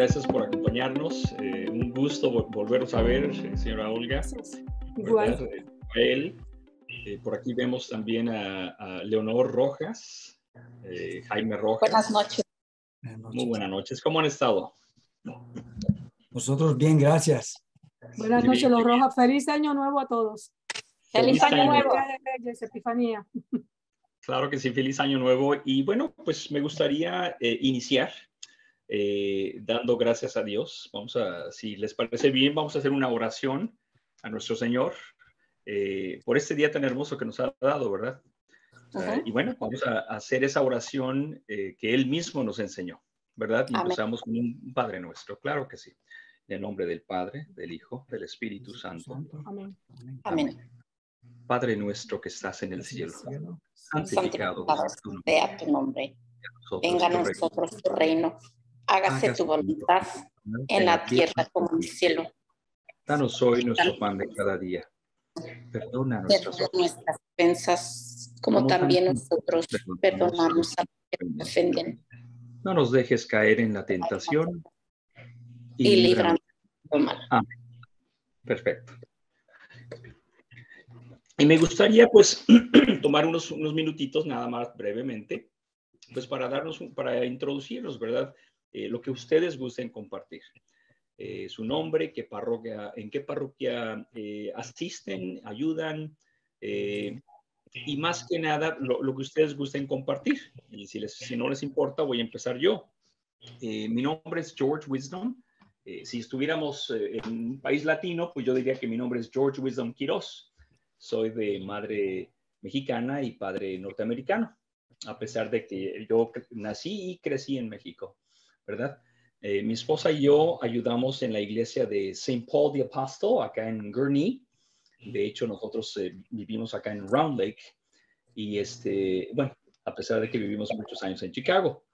gracias por acompañarnos. Eh, un gusto volveros a ver, eh, señora Olga. Igual. Él. por aquí vemos también a, Leonor Rojas, Jaime Rojas. Buenas noches. Muy buenas noches. ¿Cómo han estado? Nosotros bien, gracias. Buenas noches, Leonor Rojas. Feliz año nuevo a todos. Feliz, año, nuevo. Epifanía. Claro que sí, feliz año nuevo. Y bueno, pues me gustaría iniciar eh, dando gracias a Dios. Vamos a, si les parece bien, vamos a hacer una oración a nuestro Señor eh, por este día tan hermoso que nos ha dado, ¿verdad? y bueno, vamos a hacer esa oración eh, que Él mismo nos enseñó, ¿verdad? Y empezamos con un Padre nuestro, claro que sí. En el nombre del Padre, del Hijo, del Espíritu Santo. Amén. Amén. Padre nuestro que estás en el cielo, santificado sea tu nombre. Venga a nosotros tu reino hágase tu voluntad en la tierra como en el cielo. Danos hoy nuestro pan de cada día. Perdona nuestras ofensas, como también nosotros perdonamos a los que nos ofenden. No nos dejes caer en la tentación. Y, líbranos del mal. Amén. Perfecto. Y me gustaría, pues, tomar unos, unos minutitos, nada más brevemente, pues, para darnos, para introducirnos, ¿verdad? Eh, lo que ustedes gusten compartir. Eh, su nombre, qué parroquia, en qué parroquia eh, asisten, ayudan, y más que nada lo, que ustedes gusten compartir. Y si, les, si no les importa, voy a empezar yo. mi nombre es George Wisdom. si estuviéramos en un país latino, pues yo diría que mi nombre es George Wisdom Quiroz. Soy de madre mexicana y padre norteamericano, a pesar de que yo nací y crecí en México. ¿Verdad? Eh, mi esposa y yo ayudamos en la iglesia de St. Paul the Apostle, acá en Gurney. De hecho, nosotros eh, vivimos acá en Round Lake. Y este, bueno, a pesar de que vivimos muchos años en Chicago.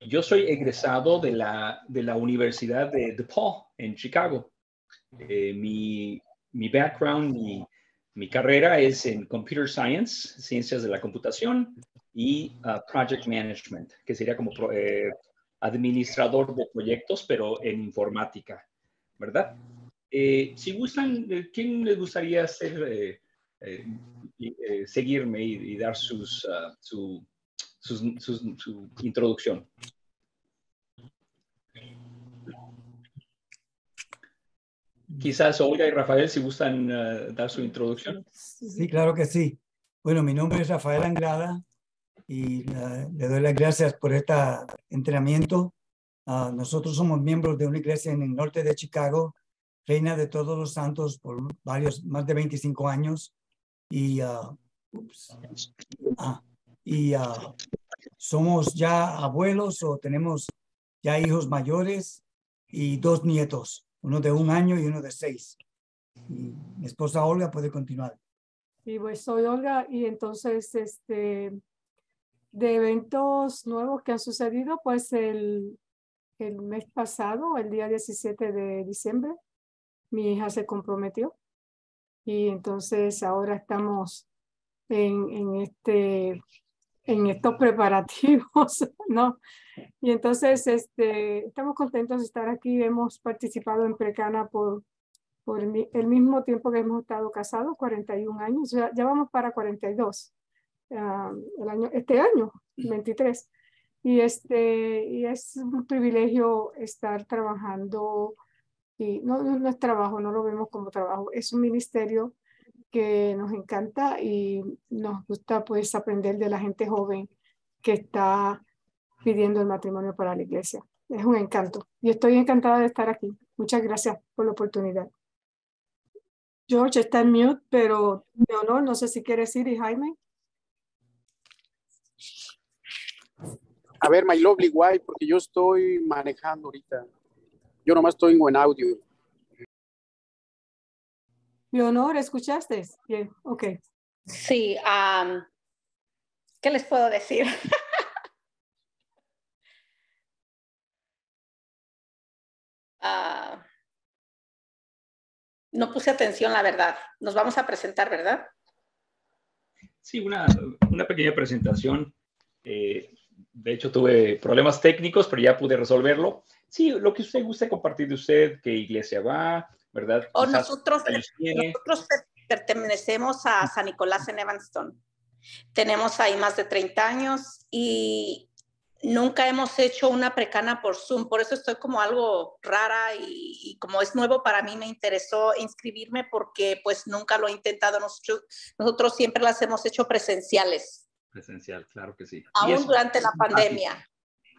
Yo soy egresado de la, de la Universidad de DePaul en Chicago. Eh, mi, mi, background, mi, mi, carrera es en Computer Science, Ciencias de la Computación y uh, Project Management, que sería como administrador de proyectos, pero en informática, ¿verdad? Eh, si gustan, eh, ¿quién les gustaría hacer, eh, seguirme y, dar sus, ah, su, su, introducción? Quizás Olga y Rafael, si gustan ah, dar su introducción. Sí, claro que sí. Bueno, mi nombre es Rafael Angrada, y le doy las gracias por este entrenamiento. Ah, nosotros somos miembros de una iglesia en el norte de Chicago, Reina de Todos los Santos, por varios, más de 25 años. Y, uh, y somos ya abuelos o tenemos ya hijos mayores y dos nietos, uno de un año y uno de seis. Y mi esposa Olga puede continuar. Y pues soy Olga y entonces este de eventos nuevos que han sucedido, pues el, el mes pasado, el día 17 de diciembre, mi hija se comprometió y entonces ahora estamos en, en, este, en estos preparativos, ¿no? Y entonces este, estamos contentos de estar aquí. Hemos participado en Precana por, por el, mismo tiempo que hemos estado casados, 41 años, ya, ya vamos para 42 el año, este año, 23. Y, este, y es un privilegio estar trabajando, y no, no es trabajo, no lo vemos como trabajo, es un ministerio que nos encanta y nos gusta pues aprender de la gente joven que está pidiendo el matrimonio para la iglesia. Es un encanto y estoy encantada de estar aquí. Muchas gracias por la oportunidad. George está en mute, pero Leonor, no sé si quieres ir y Jaime. A ver, my lovely wife, porque yo estoy manejando ahorita. Yo nomás estoy en audio. Mi honor, ¿escuchaste? Bien, ok. Sí, ¿qué les puedo decir? Ah, no puse atención, la verdad. Nos vamos a presentar, ¿verdad? Sí, una, una pequeña presentación. Eh, de hecho tuve problemas técnicos, pero ya pude resolverlo. Sí, lo que usted guste compartir de usted, qué iglesia va, ¿verdad? O nosotros, nosotros pertenecemos a San Nicolás en Evanston. Tenemos ahí más de 30 años y nunca hemos hecho una precana por Zoom, por eso estoy como algo rara y, como es nuevo para mí me interesó inscribirme porque pues nunca lo he intentado. Nosotros, nosotros siempre las hemos hecho presenciales. Presencial, claro que sí. Aún durante la pandemia.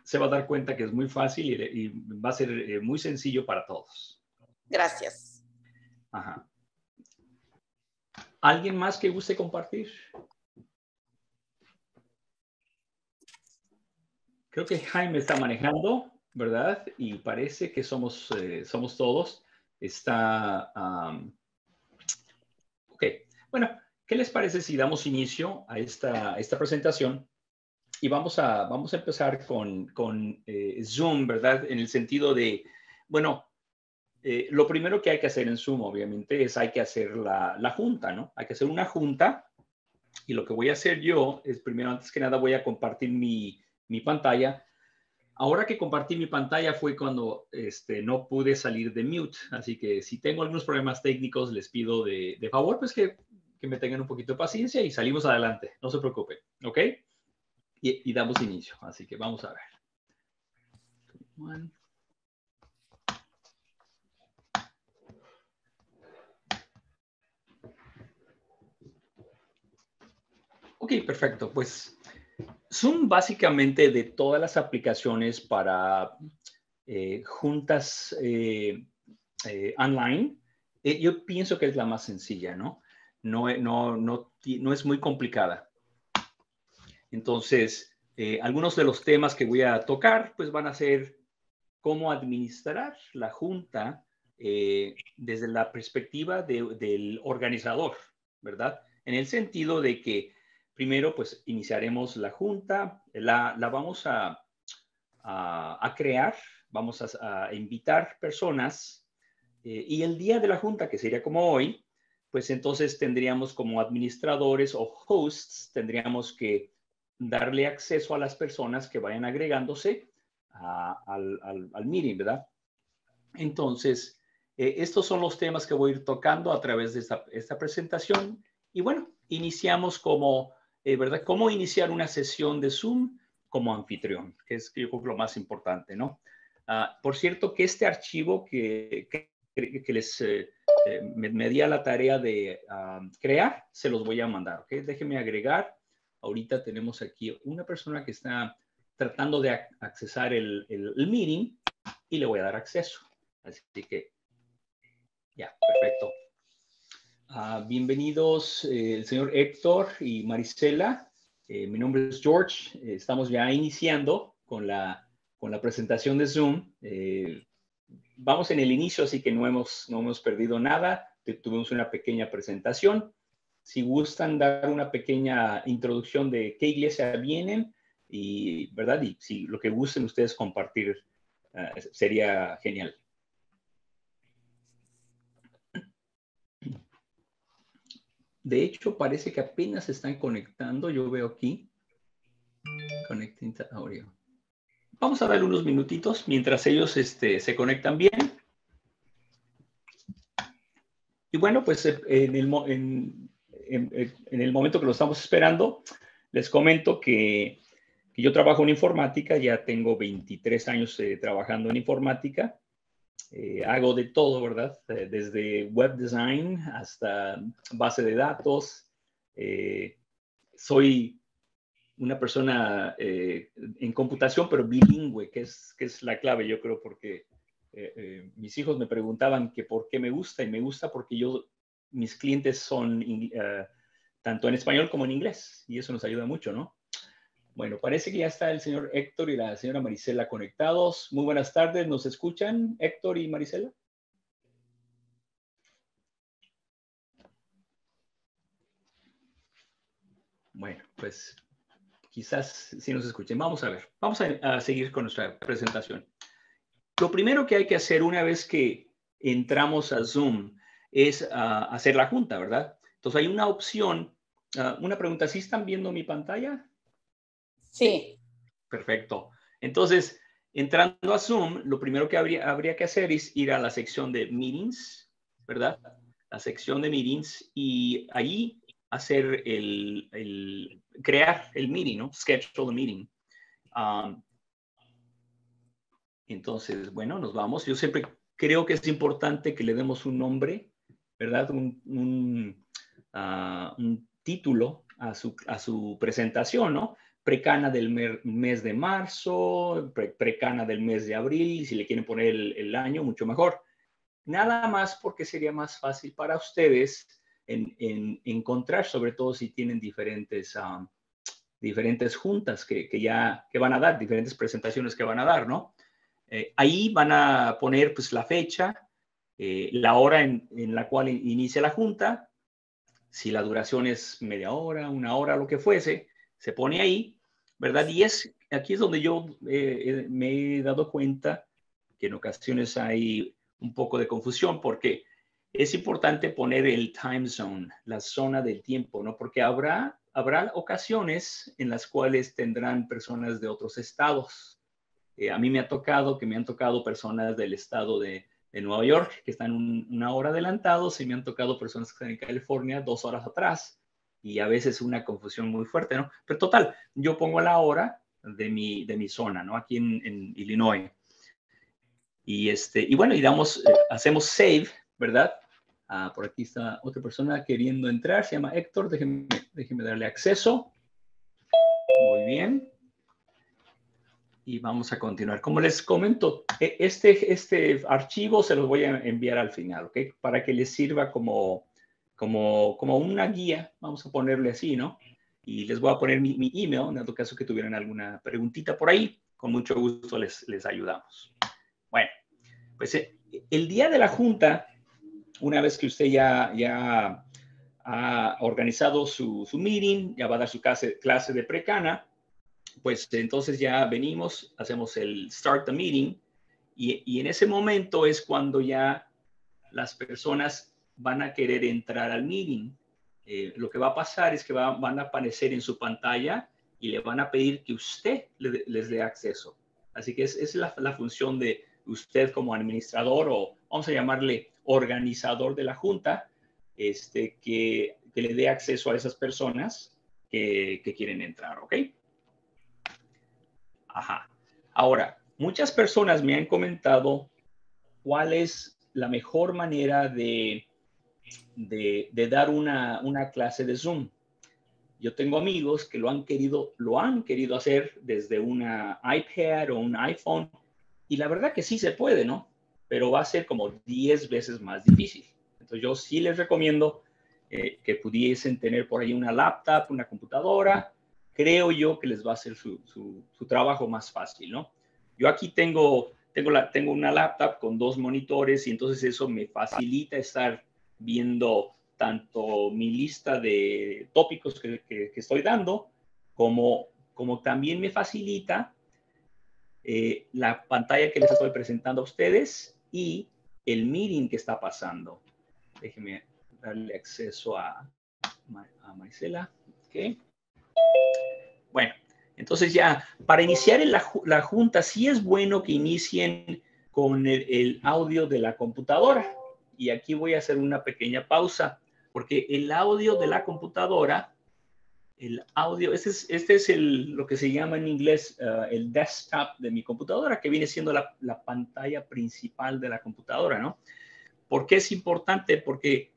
Se va a dar cuenta que es muy fácil y, va a ser eh, muy sencillo para todos. Gracias. Ajá. ¿Alguien más que guste compartir? Creo que Jaime está manejando, ¿verdad? Y parece que somos, eh, somos todos. Está... ok, bueno, ¿qué les parece si damos inicio a esta, esta presentación? Y vamos a, vamos a empezar con, con eh, Zoom, ¿verdad? En el sentido de, bueno, eh, lo primero que hay que hacer en Zoom, obviamente, es hay que hacer la, la, junta, ¿no? Hay que hacer una junta. Y lo que voy a hacer yo es, primero, antes que nada, voy a compartir mi, mi pantalla. Ahora que compartí mi pantalla fue cuando este, no pude salir de mute, así que si tengo algunos problemas técnicos les pido de, favor pues que, que, me tengan un poquito de paciencia y salimos adelante, no se preocupen, ¿ok? Y, y damos inicio, así que vamos a ver. Ok, perfecto. Pues Zoom básicamente de todas las aplicaciones para eh, juntas eh, eh, online, yo pienso que es la más sencilla, ¿no? No, no, no, no es muy complicada. Entonces, algunos de los temas que voy a tocar, pues van a ser cómo administrar la junta desde la perspectiva del organizador, ¿verdad? En el sentido de que Primero, pues iniciaremos la junta, la, vamos a, a, crear, vamos a, invitar personas eh, y el día de la junta, que sería como hoy, pues entonces tendríamos como administradores o hosts, tendríamos que darle acceso a las personas que vayan agregándose al, al, meeting, ¿verdad? Entonces, eh, estos son los temas que voy a ir tocando a través de esta, esta presentación. Y bueno, iniciamos como eh, ¿verdad? Cómo iniciar una sesión de Zoom como anfitrión, que es yo creo lo más importante, ¿no? Ah, por cierto, que este archivo que, que, les eh, eh, me, di a la tarea de ah, crear, se los voy a mandar, ¿ok? Déjenme agregar. Ahorita tenemos aquí una persona que está tratando de accesar el, el, el meeting y le voy a dar acceso. Así que, ya, perfecto. Ah, bienvenidos eh, el señor Héctor y Marisela. Eh, mi nombre es George. Eh, estamos ya iniciando con la, con la presentación de Zoom. vamos en el inicio, así que no hemos, no hemos perdido nada. Tuvimos una pequeña presentación. Si gustan dar una pequeña introducción de qué iglesia vienen y, ¿verdad? Y si lo que gusten ustedes compartir sería genial. De hecho, parece que apenas se están conectando. Yo veo aquí. Connecting audio. Vamos a darle unos minutitos mientras ellos este, se conectan bien. Y bueno, pues eh, en el, en, el, momento que lo estamos esperando, les comento que, yo trabajo en informática, ya tengo 23 años eh, trabajando en informática eh, hago de todo, ¿verdad? Eh, desde web design hasta base de datos. Eh, soy una persona en computación, pero bilingüe, que es, que es la clave, yo creo, porque mis hijos me preguntaban que por qué me gusta y me gusta porque yo, mis clientes son tanto en español como en inglés y eso nos ayuda mucho, ¿no? Bueno, parece que ya está el señor Héctor y la señora Marisela conectados. Muy buenas tardes, ¿nos escuchan Héctor y Marisela? Bueno, pues quizás sí nos escuchen. Vamos a ver, vamos a, seguir con nuestra presentación. Lo primero que hay que hacer una vez que entramos a Zoom es ah, hacer la junta, ¿verdad? Entonces hay una opción, ah, una pregunta, ¿sí están viendo mi pantalla? Sí. Perfecto. Entonces, entrando a Zoom, lo primero que habría, que hacer es ir a la sección de Meetings, ¿verdad? La sección de Meetings y ahí hacer el, crear el meeting, ¿no? Schedule the meeting. Um, entonces, bueno, nos vamos. Yo siempre creo que es importante que le demos un nombre, ¿verdad? Un, ah, título a su, a su, presentación, ¿no? Precana del mes de marzo, precana del mes de abril, si le quieren poner el, año, mucho mejor. Nada más porque sería más fácil para ustedes en, en encontrar, sobre todo si tienen diferentes, um, diferentes juntas que, ya que van a dar, diferentes presentaciones que van a dar, ¿no? Eh, ahí van a poner pues, la fecha, eh, la hora en, la cual inicia la junta, si la duración es media hora, una hora, lo que fuese, se pone ahí, ¿verdad? Y es, aquí es donde yo eh, me he dado cuenta que en ocasiones hay un poco de confusión porque es importante poner el time zone, la zona del tiempo, ¿no? Porque habrá, habrá ocasiones en las cuales tendrán personas de otros estados eh, a mí me ha tocado que me han tocado personas del estado de, Nueva York que están un, una hora adelantados y me han tocado personas que están en California dos horas atrás y a veces una confusión muy fuerte, ¿no? Pero total, yo pongo la hora de mi, de mi zona, ¿no? Aquí en, Illinois. Y, este, y bueno, y damos, eh, hacemos save, ¿verdad? Ah, por aquí está otra persona queriendo entrar, se llama Héctor, déjenme, déjenme darle acceso. Muy bien y vamos a continuar. Como les comento, e, este, este archivo se los voy a enviar al final, ¿ok? Para que les sirva como, como, como una guía, vamos a ponerle así, ¿no? Y les voy a poner mi, email, en el caso que tuvieran alguna preguntita por ahí, con mucho gusto les, les ayudamos. Bueno, pues eh, el día de la junta, una vez que usted ya, ya ha organizado su, su meeting, ya va a dar su clase, clase de precana, pues entonces ya venimos, hacemos el start the meeting y, y, en ese momento es cuando ya las personas van a querer entrar al meeting. Eh, lo que va a pasar es que va, van a aparecer en su pantalla y le van a pedir que usted le, les dé acceso. Así que es, es la, la, función de usted como administrador o vamos a llamarle organizador de la junta, este, que, que le dé acceso a esas personas que, que quieren entrar, ¿ok? Ajá. Ahora, muchas personas me han comentado cuál es la mejor manera de, de, dar una, una, clase de Zoom. Yo tengo amigos que lo han querido, lo han querido hacer desde una iPad o un iPhone y la verdad que sí se puede, ¿no? Pero va a ser como 10 veces más difícil. Entonces yo sí les recomiendo eh, que pudiesen tener por ahí una laptop, una computadora creo yo que les va a hacer su, su, su trabajo más fácil, ¿no? Yo aquí tengo, tengo, la, tengo una laptop con dos monitores y entonces eso me facilita estar viendo tanto mi lista de tópicos que, estoy dando, como, como también me facilita eh, la pantalla que les estoy presentando a ustedes y el meeting que está pasando. Déjenme darle acceso a, a Marcela. Okay. Bueno, entonces ya, para iniciar la, la, junta, sí es bueno que inicien con el, audio de la computadora. Y aquí voy a hacer una pequeña pausa, porque el audio de la computadora, el audio, este es, este es el, lo que se llama en inglés uh, el desktop de mi computadora, que viene siendo la, la pantalla principal de la computadora, ¿no? ¿Por qué es importante? Porque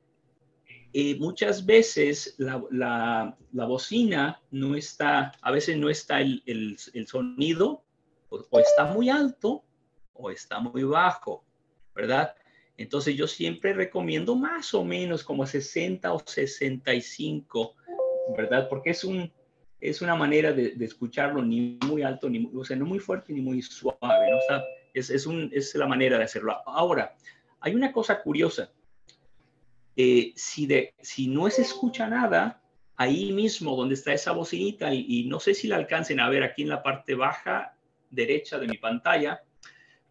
eh, muchas veces la, la, la, bocina no está, a veces no está el, el, sonido, o, está muy alto o está muy bajo, ¿verdad? Entonces yo siempre recomiendo más o menos como 60 o 65, ¿verdad? Porque es, un, es una manera de, de escucharlo ni muy alto, ni, o sea, no muy fuerte ni muy suave, ¿no? O sea, es, es, un, es la manera de hacerlo. Ahora, hay una cosa curiosa eh, si, de, si no se escucha nada, ahí mismo donde está esa bocinita, y, y, no sé si la alcancen a ver aquí en la parte baja derecha de mi pantalla,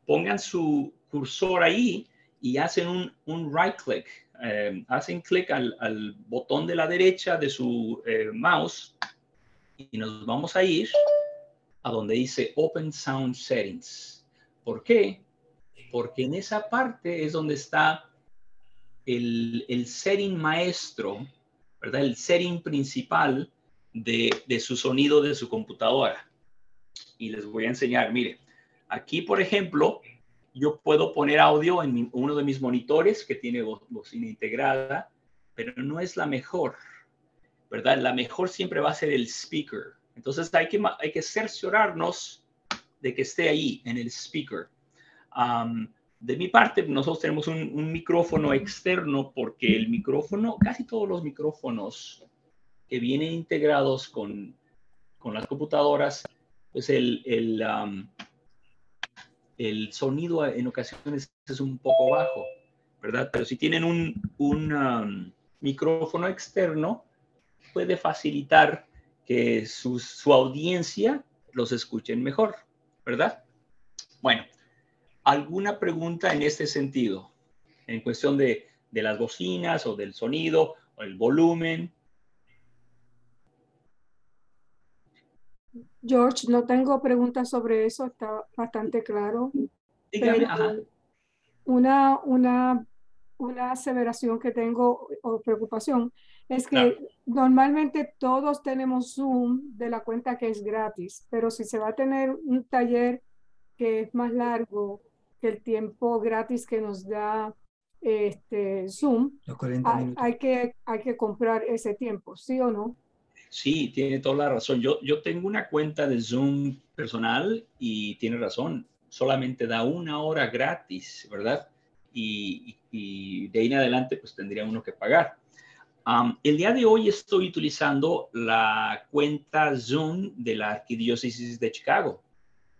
pongan su cursor ahí y hacen un, un right click, eh, hacen clic al, al, botón de la derecha de su eh, mouse y nos vamos a ir a donde dice Open Sound Settings. ¿Por qué? Porque en esa parte es donde está el, el setting maestro, ¿verdad? El setting principal de, de su sonido de su computadora. Y les voy a enseñar, mire, aquí por ejemplo, yo puedo poner audio en uno de mis monitores que tiene bocina integrada, pero no es la mejor, ¿verdad? La mejor siempre va a ser el speaker. Entonces hay que, hay que cerciorarnos de que esté ahí en el speaker. de mi parte, nosotros tenemos un, micrófono externo porque el micrófono, casi todos los micrófonos que vienen integrados con, con las computadoras, pues el, el, el sonido en ocasiones es un poco bajo, ¿verdad? Pero si tienen un, un um, micrófono externo, puede facilitar que su, su, audiencia los escuchen mejor, ¿verdad? Bueno, ¿alguna pregunta en este sentido? En cuestión de, de las bocinas o del sonido o el volumen. George, no tengo preguntas sobre eso, está bastante claro. una, una, una aseveración que tengo o preocupación es que normalmente todos tenemos Zoom de la cuenta que es gratis, pero si se va a tener un taller que es más largo que el tiempo gratis que nos da este Zoom, hay, que, hay que comprar ese tiempo, ¿sí o no? Sí, tiene toda la razón. Yo, yo tengo una cuenta de Zoom personal y tiene razón. Solamente da una hora gratis, ¿verdad? Y, de ahí en adelante, pues tendría uno que pagar. el día de hoy estoy utilizando la cuenta Zoom de la Arquidiócesis de Chicago.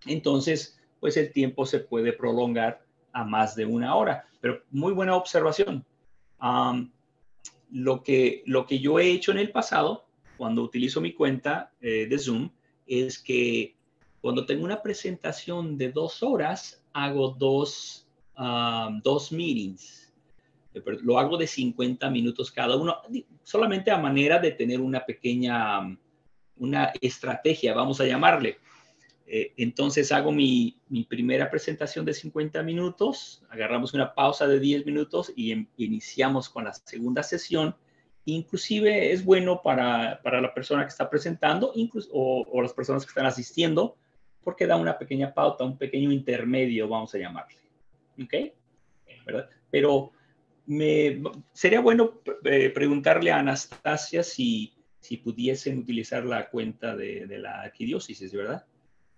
Entonces, pues el tiempo se puede prolongar a más de una hora. Pero muy buena observación. lo, que, lo que yo he hecho en el pasado cuando utilizo mi cuenta eh, de Zoom es que cuando tengo una presentación de dos horas, hago dos, um, dos meetings. Eh, lo hago de 50 minutos cada uno, solamente a manera de tener una pequeña, um, una estrategia, vamos a llamarle. Eh, entonces hago mi, mi, primera presentación de 50 minutos, agarramos una pausa de 10 minutos y em, iniciamos con la segunda sesión Inclusive es bueno para, para la persona que está presentando incluso, o, las personas que están asistiendo, porque da una pequeña pauta, un pequeño intermedio, vamos a llamarle. ¿Ok? ¿Verdad? Pero me, sería bueno eh, preguntarle a Anastasia si, si pudiesen utilizar la cuenta de, de la arquidiócesis, ¿verdad?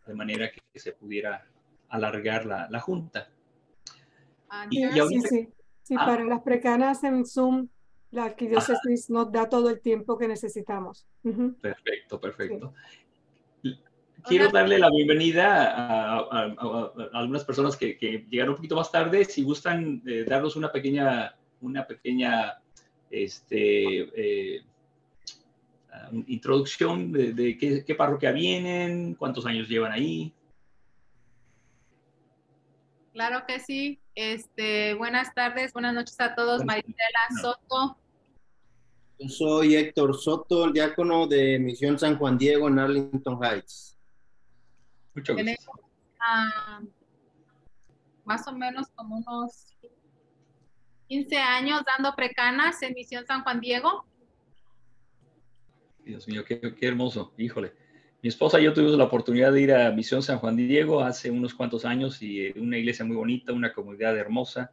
De manera que, se pudiera alargar la, la junta. Ah, sí, sí, sí. Ah. para las precanas en Zoom la arquidiócesis nos da todo el tiempo que necesitamos. Perfecto, perfecto. Quiero darle la bienvenida a, algunas personas que, llegaron un poquito más tarde. Si gustan eh, darnos una pequeña, una pequeña este, eh, introducción de, qué, qué, parroquia vienen, cuántos años llevan ahí. Claro que sí. Este, buenas tardes, buenas noches a todos. Maritela Soto. Yo soy Héctor Soto, el diácono de Misión San Juan Diego en Arlington Heights. Muchas gracias. más o menos como unos 15 años dando precanas en Misión San Juan Diego. Dios mío, qué hermoso, híjole. Mi esposa y yo tuvimos la oportunidad de ir a Misión San Juan Diego hace unos cuantos años y eh, una iglesia muy bonita, una comunidad hermosa,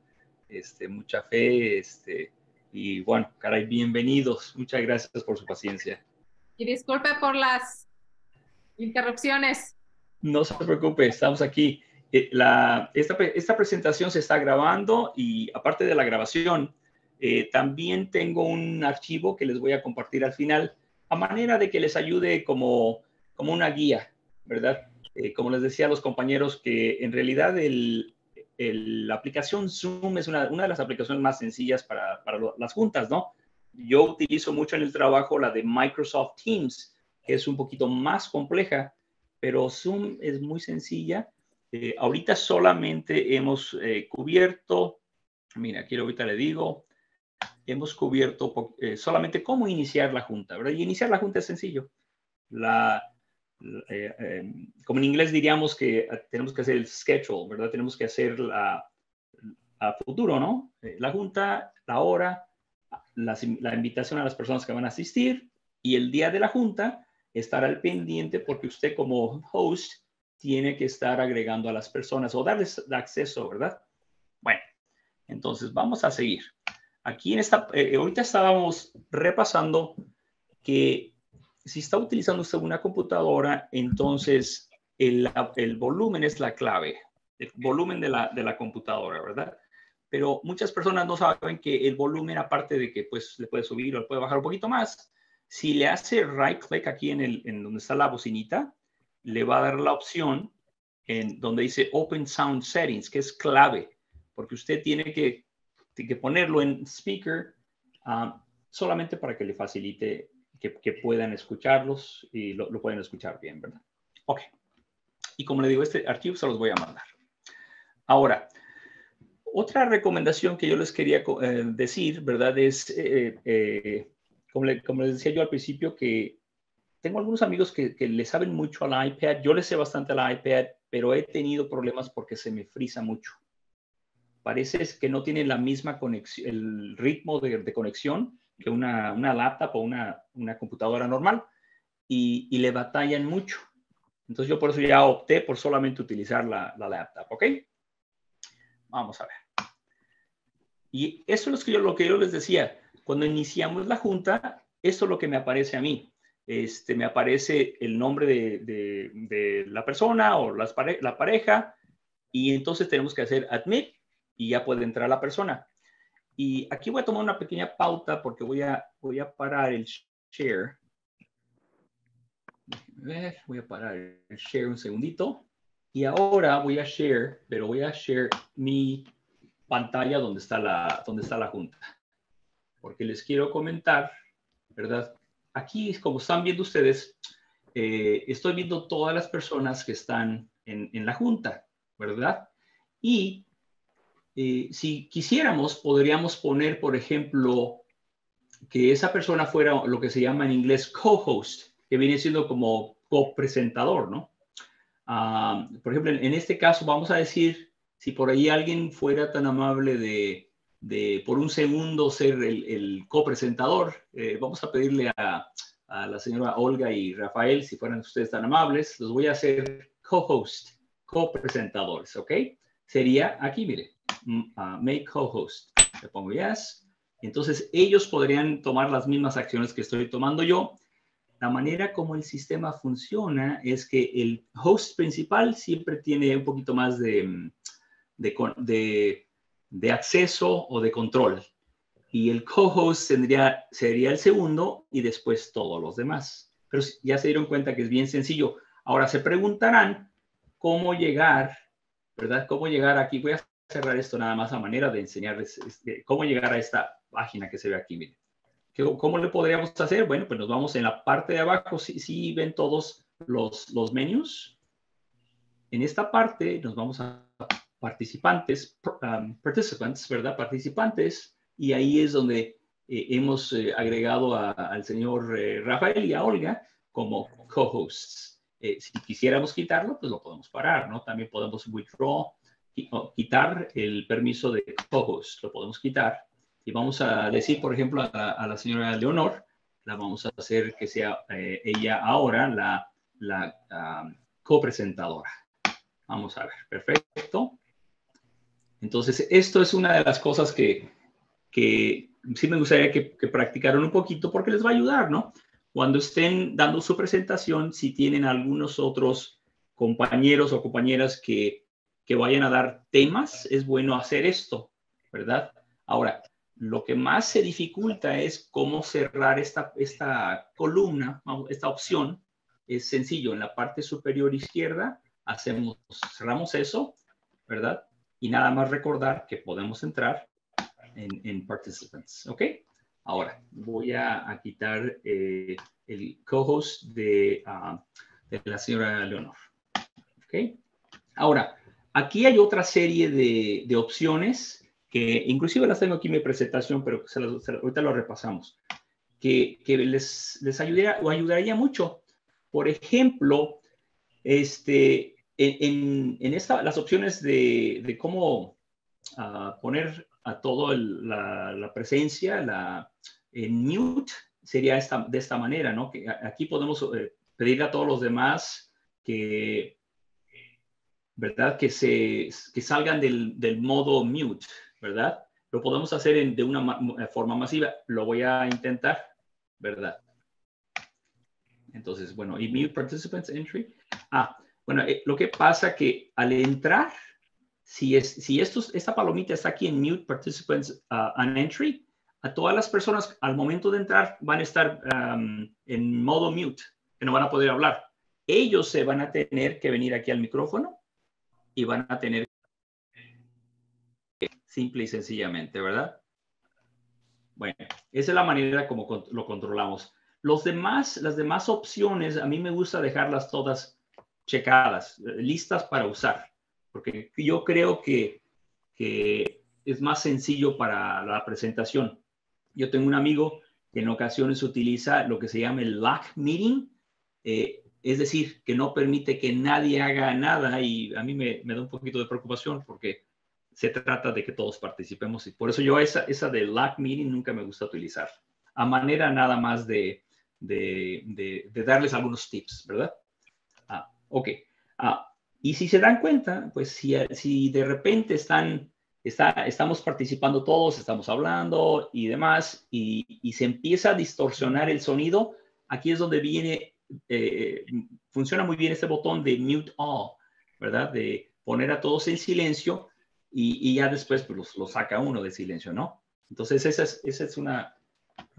este, mucha fe, este, y bueno, caray, bienvenidos. Muchas gracias por su paciencia. Y disculpe por las interrupciones. No se preocupe, estamos aquí. Eh, la, esta, esta, presentación se está grabando y aparte de la grabación, eh, también tengo un archivo que les voy a compartir al final, a manera de que les ayude como como una guía, ¿verdad? Eh, como les decía a los compañeros, que en realidad el, la aplicación Zoom es una, una, de las aplicaciones más sencillas para, para las juntas, ¿no? Yo utilizo mucho en el trabajo la de Microsoft Teams, que es un poquito más compleja, pero Zoom es muy sencilla. Eh, ahorita solamente hemos eh, cubierto, mira, aquí ahorita le digo, hemos cubierto solamente cómo iniciar la junta, ¿verdad? Y iniciar la junta es sencillo. La, eh, em, como en inglés diríamos que tenemos que hacer el schedule, ¿verdad? Tenemos que hacer la, a futuro, ¿no? Eh, la junta, la hora, la, invitación a las personas que van a asistir y el día de la junta estar al pendiente porque usted como host tiene que estar agregando a las personas o darles acceso, ¿verdad? Bueno, entonces vamos a seguir. Aquí en esta, eh, ahorita estábamos repasando que si está utilizando usted una computadora, entonces el, volumen es la clave, el volumen de la, de la computadora, ¿verdad? Pero muchas personas no saben que el volumen, aparte de que pues le puede subir o le puede bajar un poquito más, si le hace right click aquí en, el, en donde está la bocinita, le va a dar la opción en donde dice Open Sound Settings, que es clave, porque usted tiene que, que ponerlo en speaker ah, solamente para que le facilite que, puedan escucharlos y lo, pueden escuchar bien, ¿verdad? Ok. Y como le digo, este archivo se los voy a mandar. Ahora, otra recomendación que yo les quería eh, decir, ¿verdad? Es, eh, eh, como, como, les decía yo al principio, que tengo algunos amigos que, que, le saben mucho al iPad. Yo le sé bastante al iPad, pero he tenido problemas porque se me frisa mucho. Parece que no tiene la misma conexión, el ritmo de conexión que una, una laptop o una, una computadora normal y, y, le batallan mucho. Entonces yo por eso ya opté por solamente utilizar la, la laptop, ¿ok? Vamos a ver. Y eso es lo que, yo, lo que yo les decía. Cuando iniciamos la junta, eso es lo que me aparece a mí. Este, me aparece el nombre de, de, de la persona o las la pareja y entonces tenemos que hacer admit y ya puede entrar la persona. Y aquí voy a tomar una pequeña pauta porque voy a, voy a parar el share. Ver, voy a parar el share un segundito. Y ahora voy a share, pero voy a share mi pantalla donde está la, donde está la junta. Porque les quiero comentar, ¿verdad? Aquí, como están viendo ustedes, eh, estoy viendo todas las personas que están en, en la junta, ¿verdad? Y eh, si quisiéramos, podríamos poner, por ejemplo, que esa persona fuera lo que se llama en inglés co-host, que viene siendo como copresentador, ¿no? Ah, por ejemplo, en, este caso vamos a decir, si por ahí alguien fuera tan amable de, de por un segundo ser el, el copresentador, eh, vamos a pedirle a, a, la señora Olga y Rafael, si fueran ustedes tan amables, los voy a hacer co-host, copresentadores, ¿ok? Sería aquí, mire, uh, make co-host. Le pongo yes. Entonces ellos podrían tomar las mismas acciones que estoy tomando yo. La manera como el sistema funciona es que el host principal siempre tiene un poquito más de, de, de, acceso o de control. Y el co-host sería el segundo y después todos los demás. Pero ya se dieron cuenta que es bien sencillo. Ahora se preguntarán cómo llegar, ¿verdad? ¿Cómo llegar aquí? Voy a cerrar esto nada más a manera de enseñarles este, cómo llegar a esta página que se ve aquí. Miren. ¿Cómo le podríamos hacer? Bueno, pues nos vamos en la parte de abajo, si sí, ven todos los, los menús. En esta parte nos vamos a participantes, um, participants, ¿verdad? Participantes, y ahí es donde eh, hemos eh, agregado al señor eh, Rafael y a Olga como co-hosts. si quisiéramos quitarlo, pues lo podemos parar, ¿no? También podemos withdraw quitar el permiso de ojos, lo podemos quitar. Y vamos a decir, por ejemplo, a la, señora Leonor, la vamos a hacer que sea eh, ella ahora la, la copresentadora. Vamos a ver, perfecto. Entonces, esto es una de las cosas que, que sí me gustaría que, que, practicaran un poquito porque les va a ayudar, ¿no? Cuando estén dando su presentación, si tienen algunos otros compañeros o compañeras que que vayan a dar temas, es bueno hacer esto, ¿verdad? Ahora, lo que más se dificulta es cómo cerrar esta, esta columna, esta opción. Es sencillo, en la parte superior izquierda hacemos, cerramos eso, ¿verdad? Y nada más recordar que podemos entrar en, Participants, ¿ok? Ahora, voy a, quitar eh, el co-host de, ah, de la señora Leonor, ¿ok? Ahora, Aquí hay otra serie de, opciones que inclusive las tengo aquí en mi presentación, pero ahorita lo repasamos, que, les, les ayudaría o ayudaría mucho. por ejemplo, este, en, en esta, las opciones de, de cómo uh, poner a todo la, la, presencia la, en mute, sería esta, de esta manera, ¿no? Que aquí podemos eh, pedirle a todos los demás que, ¿verdad? Que, se, que salgan del, del modo mute, ¿verdad? Lo podemos hacer en, de una forma masiva. Lo voy a intentar, ¿verdad? Entonces, bueno, y mute participants entry. Ah, bueno, eh, lo que pasa que al entrar, si, es, si estos, esta palomita está aquí en mute participants uh, entry, a todas las personas al momento de entrar van a estar um, en modo mute, que no van a poder hablar. Ellos se van a tener que venir aquí al micrófono y van a tener simple y sencillamente, ¿verdad? Bueno, esa es la manera como lo controlamos. Los demás, las demás opciones, a mí me gusta dejarlas todas checadas, listas para usar, porque yo creo que, que es más sencillo para la presentación. Yo tengo un amigo que en ocasiones utiliza lo que se llama el lock meeting, eh, es decir, que no permite que nadie haga nada y a mí me, me, da un poquito de preocupación porque se trata de que todos participemos y por eso yo esa, esa de lock meeting nunca me gusta utilizar, a manera nada más de, de, de, darles algunos tips, ¿verdad? Ah, ok. Ah, y si se dan cuenta, pues si, si de repente están estamos participando todos, estamos hablando y demás, y, se empieza a distorsionar el sonido, aquí es donde viene, eh, funciona muy bien este botón de mute all, ¿verdad? De poner a todos en silencio y, ya después pues, lo saca uno de silencio, ¿no? Entonces esa es, esa es una,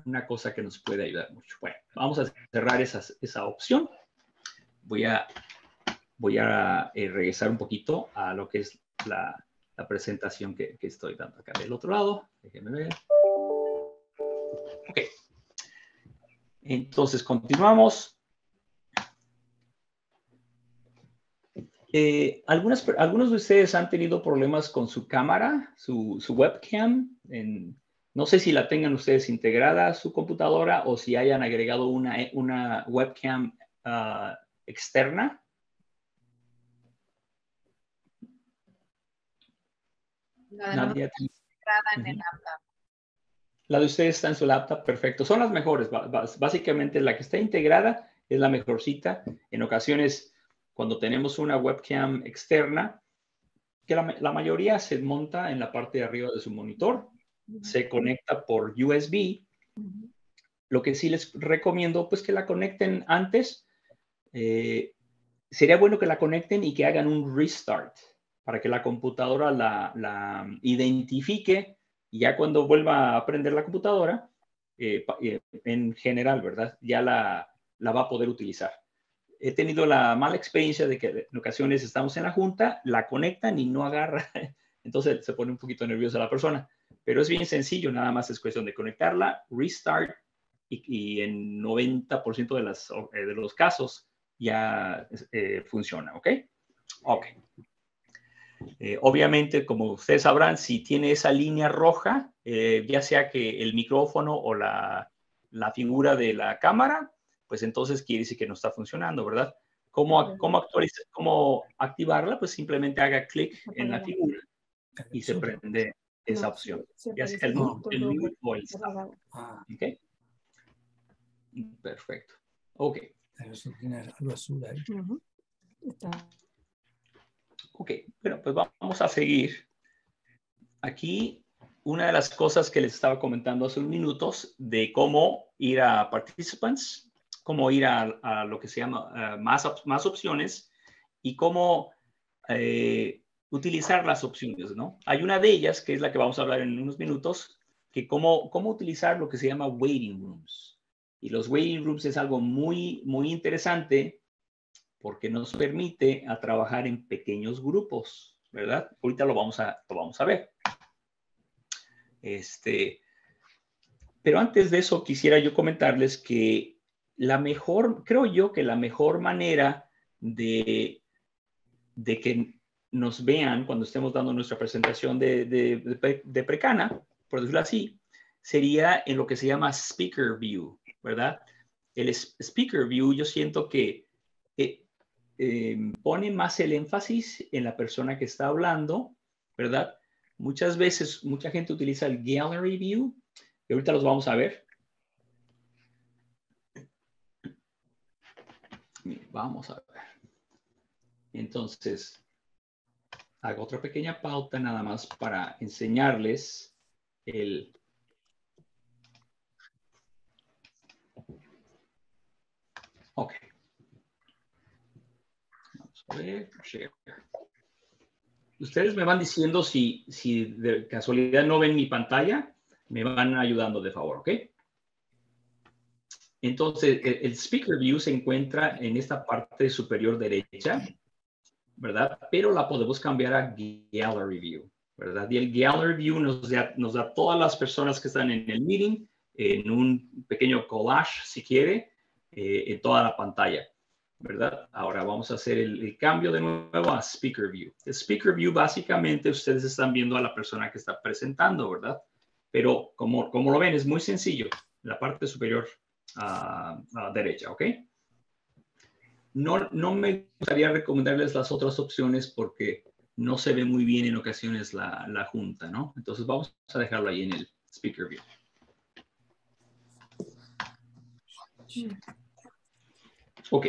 una cosa que nos puede ayudar mucho. Bueno, vamos a cerrar esa, esa opción. Voy a, voy a eh, regresar un poquito a lo que es la, la presentación que, que, estoy dando acá del otro lado. Déjenme ver. Ok. Entonces, continuamos. Eh, algunas, algunos de ustedes han tenido problemas con su cámara, su, su webcam. En, no sé si la tengan ustedes integrada a su computadora o si hayan agregado una, una webcam uh, externa. La de, la de ustedes está en su laptop, perfecto. Son las mejores. Básicamente la que está integrada es la mejorcita. En ocasiones, cuando tenemos una webcam externa, que la, mayoría se monta en la parte de arriba de su monitor, se conecta por USB. Lo que sí les recomiendo, pues que la conecten antes. Eh, sería bueno que la conecten y que hagan un restart para que la computadora la, identifique y ya cuando vuelva a aprender la computadora, eh, eh, en general, ¿verdad? Ya la, va a poder utilizar. He tenido la mala experiencia de que en ocasiones estamos en la junta, la conectan y no agarra, entonces se pone un poquito nerviosa la persona. Pero es bien sencillo, nada más es cuestión de conectarla, restart y, en 90% de, las, eh, de los casos ya funciona, ¿ok? Ok. Eh, obviamente, como ustedes sabrán, si tiene esa línea roja, eh, ya sea que el micrófono o la, la, figura de la cámara, pues entonces quiere decir que no está funcionando, ¿verdad? ¿Cómo, cómo, actualizar, cómo activarla? Pues simplemente haga clic en la figura y se prende esa opción, ya sea el, el o el ah. ¿Ok? Perfecto. Ok. azul ahí. Ok, bueno, pues vamos a seguir. Aquí, una de las cosas que les estaba comentando hace unos minutos de cómo ir a participants, cómo ir a, lo que se llama más, más opciones y cómo eh, utilizar las opciones, ¿no? Hay una de ellas, que es la que vamos a hablar en unos minutos, que cómo, cómo utilizar lo que se llama waiting rooms. Y los waiting rooms es algo muy, muy interesante porque nos permite a trabajar en pequeños grupos, ¿verdad? Ahorita lo vamos a, lo vamos a ver. Este, pero antes de eso quisiera yo comentarles que la mejor, creo yo que la mejor manera de, de que nos vean cuando estemos dando nuestra presentación de, de, de, Precana, por decirlo así, sería en lo que se llama Speaker View, ¿verdad? El Speaker View yo siento que eh, eh, pone más el énfasis en la persona que está hablando, ¿verdad? Muchas veces, mucha gente utiliza el gallery view, y ahorita los vamos a ver. Vamos a ver. Entonces, hago otra pequeña pauta nada más para enseñarles el... Ok. Vamos a ver. Ustedes me van diciendo si, si de casualidad no ven mi pantalla, me van ayudando de favor, ¿ok? Entonces, el, Speaker View se encuentra en esta parte superior derecha, ¿verdad? Pero la podemos cambiar a Gallery View, ¿verdad? Y el Gallery View nos da, nos da todas las personas que están en el meeting en un pequeño collage, si quiere, eh, en toda la pantalla. ¿verdad? Ahora vamos a hacer el, cambio de nuevo a Speaker View. El Speaker View básicamente ustedes están viendo a la persona que está presentando, ¿verdad? Pero como, como lo ven, es muy sencillo. La parte superior a derecha, ¿ok? No, no me gustaría recomendarles las otras opciones porque no se ve muy bien en ocasiones la, la junta, ¿no? Entonces vamos a dejarlo ahí en el Speaker View. Ok,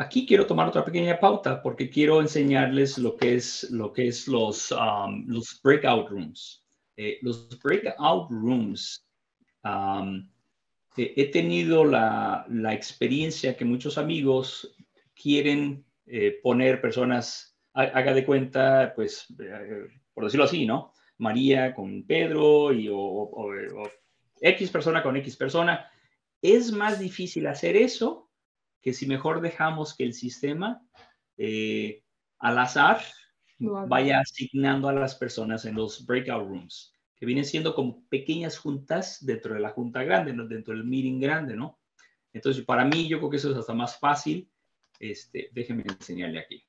Aquí quiero tomar otra pequeña pauta porque quiero enseñarles lo que es, lo que es los, um, los breakout rooms. Eh, los breakout rooms, um, he tenido la, la, experiencia que muchos amigos quieren eh, poner personas, haga de cuenta, pues, eh, por decirlo así, ¿no? María con Pedro y, o X persona con X persona. Es más difícil hacer eso que si mejor dejamos que el sistema eh, al azar vaya asignando a las personas en los breakout rooms, que vienen siendo como pequeñas juntas dentro de la junta grande, dentro del meeting grande, ¿no? Entonces, para mí, yo creo que eso es hasta más fácil. Este, déjenme enseñarle aquí.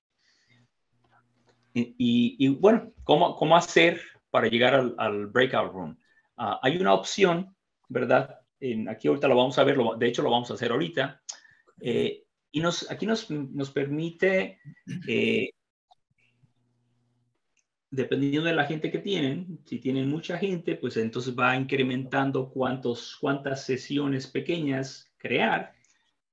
Y, bueno, ¿cómo, ¿cómo, hacer para llegar al, breakout room? Ah, hay una opción, ¿verdad? En, aquí ahorita lo vamos a ver, de hecho lo vamos a hacer ahorita, eh, y nos, aquí nos, nos permite, eh, dependiendo de la gente que tienen, si tienen mucha gente, pues entonces va incrementando cuántos, cuántas sesiones pequeñas crear.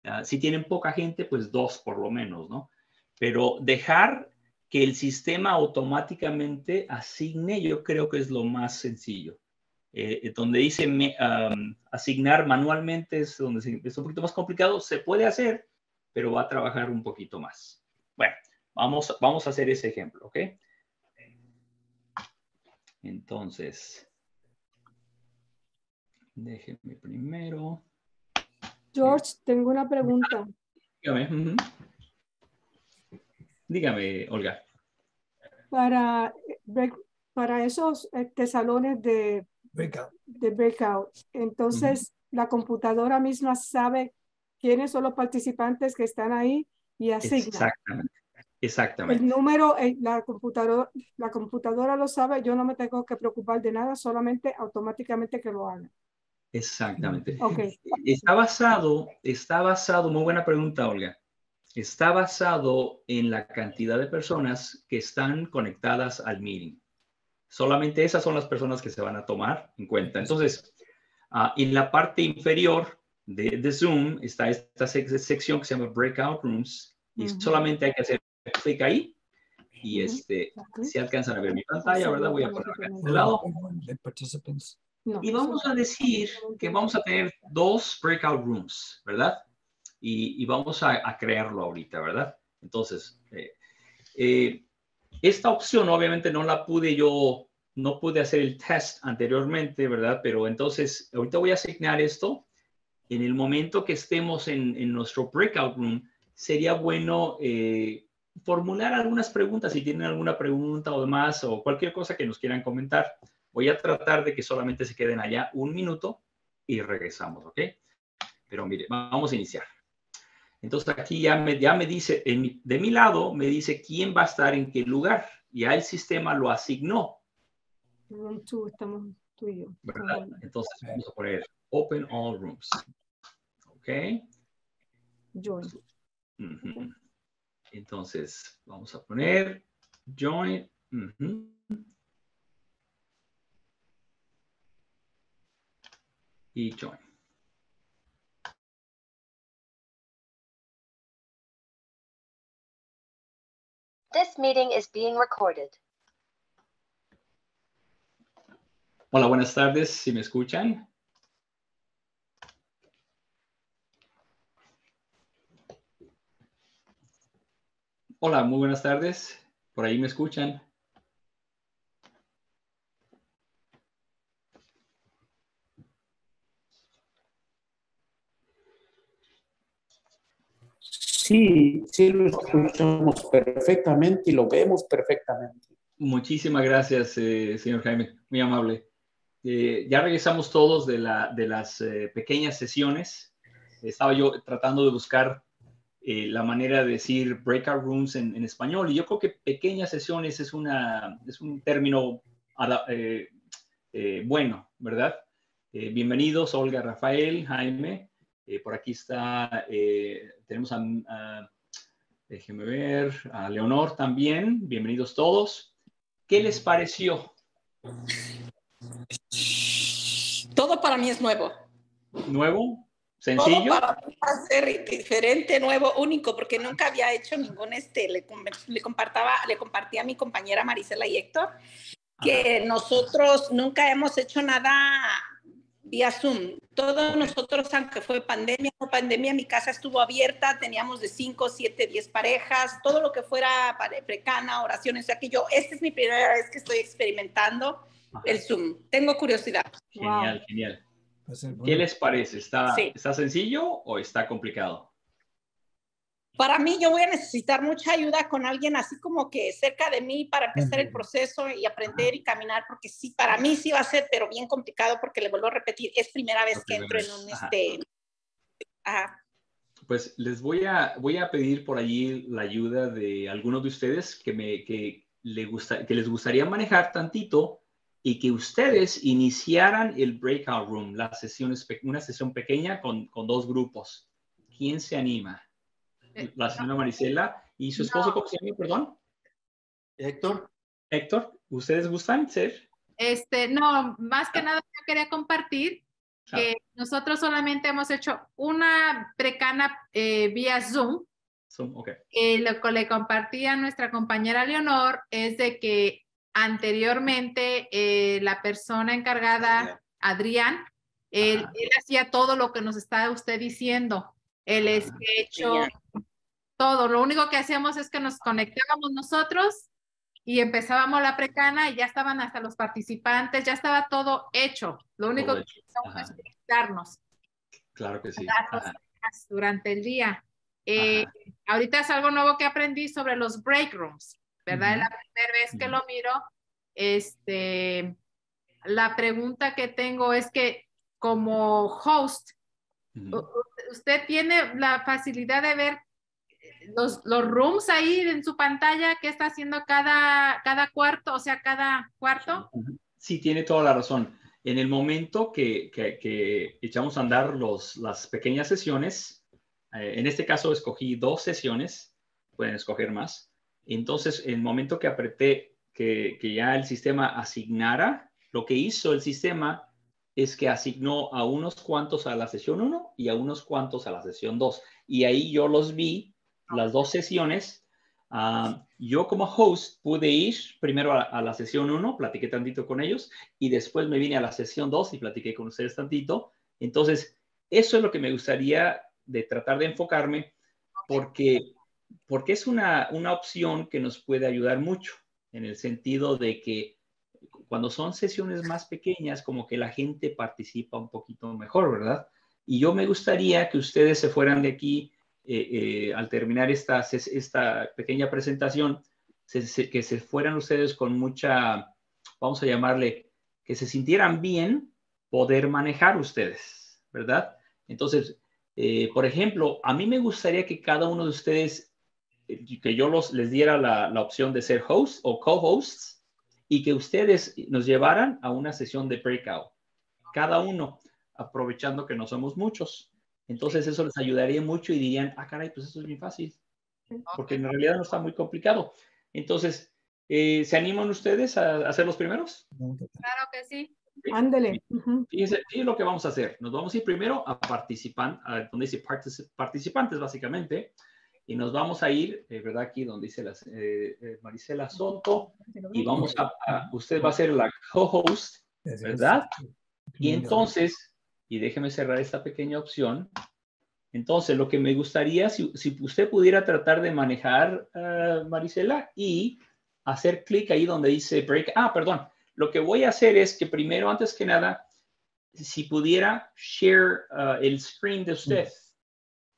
Ah, si tienen poca gente, pues dos por lo menos, ¿no? Pero dejar que el sistema automáticamente asigne, yo creo que es lo más sencillo. Eh, donde dice asignar manualmente es donde es un poquito más complicado, se puede hacer, pero va a trabajar un poquito más. Bueno, vamos, vamos a hacer ese ejemplo, ¿ok? Entonces, déjenme primero. George, tengo una pregunta. Dígame. Dígame, Olga. Para, para esos este, salones de de breakout. Entonces, la computadora misma sabe quiénes son los participantes que están ahí y asigna. Exactamente. Exactamente. El número, eh, la computadora, la computadora lo sabe, yo no me tengo que preocupar de nada, solamente automáticamente que lo haga. Exactamente. Okay. Está basado, está basado, muy buena pregunta, Olga. Está basado en la cantidad de personas que están conectadas al meeting. Solamente esas son las personas que se van a tomar en cuenta. Entonces, uh, en la parte inferior de, Zoom está esta sección que se llama Breakout Rooms y solamente hay que hacer clic ahí y este, si alcanzan a ver mi pantalla, ¿verdad? Voy a poner acá este lado. Y vamos a decir que vamos a tener dos breakout rooms, ¿verdad? Y, y vamos a, a, crearlo ahorita, ¿verdad? Entonces, eh, eh, esta opción obviamente no la pude yo, no pude hacer el test anteriormente, ¿verdad? Pero entonces, ahorita voy a asignar esto. En el momento que estemos en, en nuestro breakout room, sería bueno eh, formular algunas preguntas, si tienen alguna pregunta o demás, o cualquier cosa que nos quieran comentar. Voy a tratar de que solamente se queden allá un minuto y regresamos, ¿ok? Pero mire, vamos a iniciar. Entonces aquí ya me, ya me dice, de mi lado, me dice quién va a estar en qué lugar. Ya el sistema lo asignó. estamos tú y yo. ¿Verdad? Entonces vamos a poner Open All Rooms. ¿Ok? Join. Entonces, vamos a poner join. Y join. This meeting is being recorded. Hola, buenas tardes, si me escuchan. Hola, muy buenas tardes. ¿Por ahí me escuchan? Sí, sí lo escuchamos perfectamente y lo vemos perfectamente. Muchísimas gracias, eh, señor Jaime, muy amable. Eh, ya regresamos todos de, la, de las eh, pequeñas sesiones. Estaba yo tratando de buscar la manera de decir breakout rooms en, en, español y yo creo que pequeñas sesiones es, una, es un término bueno, ¿verdad? bienvenidos, Olga, Rafael, Jaime. por aquí está, tenemos a, a déjenme ver, a Leonor también. Bienvenidos todos. ¿Qué les pareció? Todo para mí es nuevo. ¿Nuevo? ¿Sencillo? Todo para ser diferente, nuevo, único, porque nunca había hecho ningún este. Le, le, compartaba, le compartí a mi compañera Marisela y Héctor que nosotros nunca hemos hecho nada vía Zoom. Todos nosotros, aunque fue pandemia o pandemia, mi casa estuvo abierta, teníamos de 5, 7, 10 parejas, todo lo que fuera precana, oraciones, o sea que yo, esta es mi primera vez que estoy experimentando el Zoom. Tengo curiosidad. Genial, genial. ¿Qué les parece? ¿Está, ¿Está sencillo o está complicado? para mí yo voy a necesitar mucha ayuda con alguien así como que cerca de mí para empezar el proceso y aprender y caminar, porque sí, para mí sí va a ser, pero bien complicado porque le vuelvo a repetir, es primera vez que entro en un este... Pues les voy a, voy a pedir por allí la ayuda de algunos de ustedes que, me, que, le gusta, que les gustaría manejar tantito y que ustedes iniciaran el breakout room, la sesión, una sesión pequeña con, con dos grupos. ¿Quién se anima? Eh, la señora Marisela y su esposo, ¿cómo se llama? Perdón. Héctor. Héctor, ¿ustedes gustan ser? Este, no, más que nada yo quería compartir que nosotros solamente hemos hecho una precana eh, vía Zoom. Zoom, ok. Eh, lo que le compartí a nuestra compañera Leonor es de que anteriormente la persona encargada, Adrián, él, él, hacía todo lo que nos está usted diciendo. El ah, sketch, todo. Lo único que hacíamos es que nos conectábamos nosotros y empezábamos la precana y ya estaban hasta los participantes, ya estaba todo hecho. Lo único que hacíamos es conectarnos. Claro que sí. Durante el día. Eh, ahorita es algo nuevo que aprendí sobre los break rooms, ¿verdad? Es la primera vez que lo miro. Este, la pregunta que tengo es que como host, usted tiene la facilidad de ver los, los rooms ahí en su pantalla, ¿qué está haciendo cada, cada cuarto? O sea, cada cuarto. Sí, tiene toda la razón. En el momento que, que, echamos a andar los, las pequeñas sesiones, eh, en este caso escogí dos sesiones, pueden escoger más. Entonces, en el momento que apreté que, ya el sistema asignara, lo que hizo el sistema es que asignó a unos cuantos a la sesión 1 y a unos cuantos a la sesión 2. Y ahí yo los vi las dos sesiones. Ah, yo como host pude ir primero a, la sesión 1, platiqué tantito con ellos y después me vine a la sesión 2 y platiqué con ustedes tantito. Entonces, eso es lo que me gustaría de tratar de enfocarme porque, porque es una, una opción que nos puede ayudar mucho en el sentido de que cuando son sesiones más pequeñas, como que la gente participa un poquito mejor, ¿verdad? Y yo me gustaría que ustedes se fueran de aquí eh, eh, al terminar esta, esta pequeña presentación, que se fueran ustedes con mucha, vamos a llamarle, que se sintieran bien poder manejar ustedes, ¿verdad? Entonces, eh, por ejemplo, a mí me gustaría que cada uno de ustedes, que yo los, les diera la, la opción de ser host o co-hosts y que ustedes nos llevaran a una sesión de breakout, cada uno, aprovechando que no somos muchos Entonces eso les ayudaría mucho y dirían, ah, caray, pues eso es muy fácil, porque en realidad no está muy complicado. Entonces, eh, ¿se animan ustedes a, hacer los primeros? Claro que sí. Ándele. Fíjense, es lo que vamos a hacer. Nos vamos a ir primero a participantes, donde dice participantes básicamente, y nos vamos a ir, eh, ¿verdad? Aquí donde dice las, eh, eh, Marisela Soto, y vamos a, usted va a ser la co-host, ¿verdad? Y entonces, y déjeme cerrar esta pequeña opción. Entonces, lo que me gustaría, si, si usted pudiera tratar de manejar, Marisela, y hacer clic ahí donde dice break. Ah, perdón. Lo que voy a hacer es que primero, antes que nada, si pudiera share uh, el screen de usted,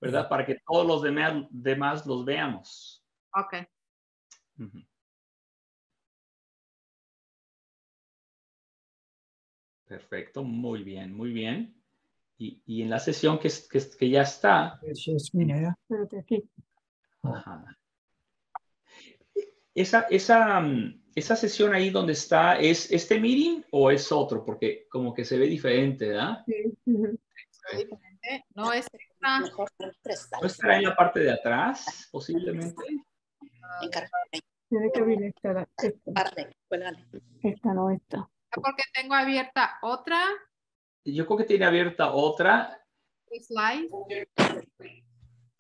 ¿verdad? Para que todos los demás, demás los veamos. Ok. Perfecto, muy bien, muy bien. Y, y en la sesión que, que, que ya está. Ajá esa, esa, mm, esa sesión ahí donde está, ¿es este meeting o es otro? Porque como que se ve diferente, ¿verdad? Sí. No, es esta. ¿No estará en la parte de atrás, posiblemente? Tiene que venir esta. Esta no, esta. Porque tengo abierta otra. Yo creo que tiene abierta otra. Slide.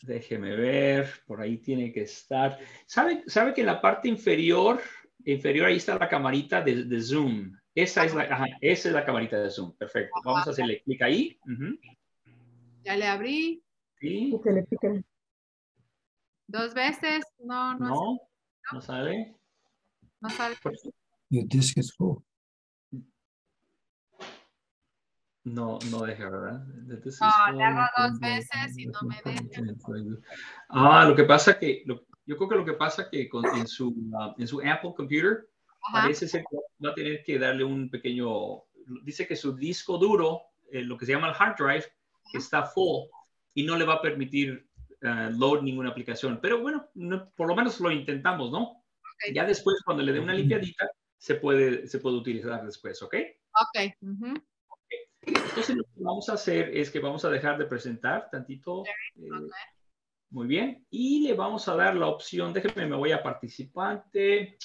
Déjeme ver, por ahí tiene que estar. ¿Sabe, sabe que en la parte inferior, inferior ahí está la camarita de, Zoom? Esa es, la, esa es la camarita de Zoom. Perfecto. Vamos a hacerle clic ahí. Ya le abrí. Sí. Dos veces. No, no. No, no sale. No sale. Your disk is full. No, no deja, ¿verdad? No, le hago dos veces y no me deja. Ah, lo que pasa que, yo creo que lo que pasa que con, en, su, ah, en su Apple Computer parece ser que va a tener que darle un pequeño, dice que su disco duro, eh, lo que se llama el hard drive, está full y no le va a permitir uh, load ninguna aplicación. Pero bueno, por lo menos lo intentamos, ¿no? Ya después, cuando le dé una limpiadita, se puede, se puede utilizar después, ¿ok? Ok. Entonces lo que vamos a hacer es que vamos a dejar de presentar tantito. Eh, muy bien. Y le vamos a dar la opción, déjenme, me voy a participante.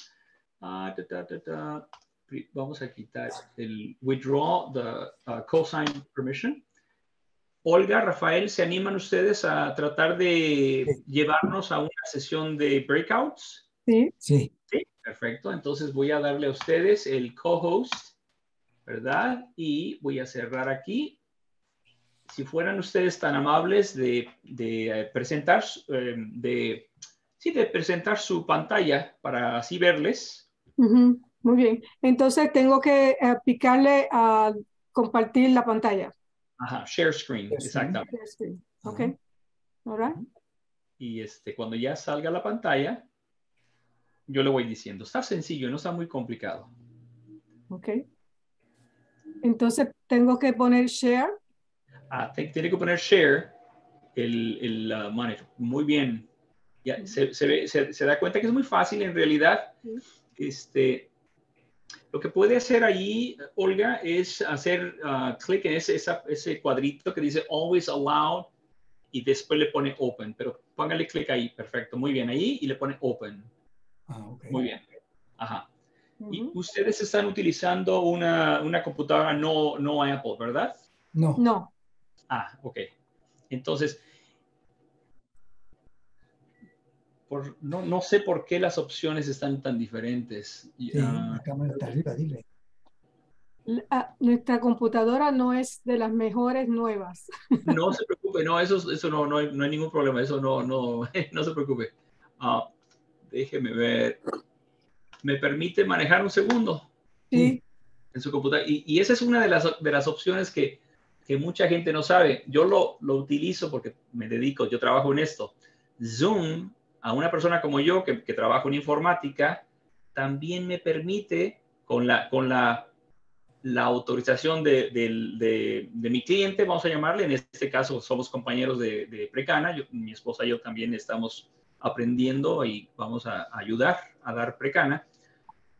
Ah, vamos a quitar el withdraw the uh, cosign permission. Olga, Rafael, ¿se animan ustedes a tratar de llevarnos a una sesión de breakouts? Sí. Sí. Sí, perfecto. Entonces voy a darle a ustedes el co-host ¿verdad? Y voy a cerrar aquí. Si fueran ustedes tan amables de, de presentar, em, de, sí, de presentar su pantalla para así verles. Muy bien. Entonces tengo que eh, picarle a compartir la pantalla. Ajá, share screen, exactamente. Share screen. Ok. All Y este, cuando ya salga la pantalla, yo le voy diciendo, está sencillo, no está muy complicado. Ok. Entonces tengo que poner share. Ah, tiene que poner share el, el uh, monitor. Muy bien. Ya, se, se, se, da cuenta que es muy fácil en realidad. Este, lo que puede hacer ahí, Olga, es hacer uh, clic en ese, ese cuadrito que dice always allowed y después le pone open. Pero póngale clic ahí. Perfecto. Muy bien. Ahí y le pone open. Ah, okay. Muy bien. Ajá. Y ustedes están utilizando una, una, computadora no, no Apple, ¿verdad? No. No. Ah, ok. Entonces, por, no, no, sé por qué las opciones están tan diferentes. Sí, la cámara está arriba, dile. nuestra computadora no es de las mejores nuevas. No se preocupe, no, eso, eso no, no, hay, no hay ningún problema, eso no, no, no se preocupe. Uh, déjeme ver me permite manejar un segundo sí. en su computadora. Y, y, esa es una de las, de las opciones que, que mucha gente no sabe. Yo lo, lo, utilizo porque me dedico, yo trabajo en esto. Zoom, a una persona como yo que, que trabajo en informática, también me permite, con la, con la, la autorización de, de, mi cliente, vamos a llamarle, en este caso somos compañeros de, Precana, mi esposa y yo también estamos aprendiendo y vamos a ayudar a dar Precana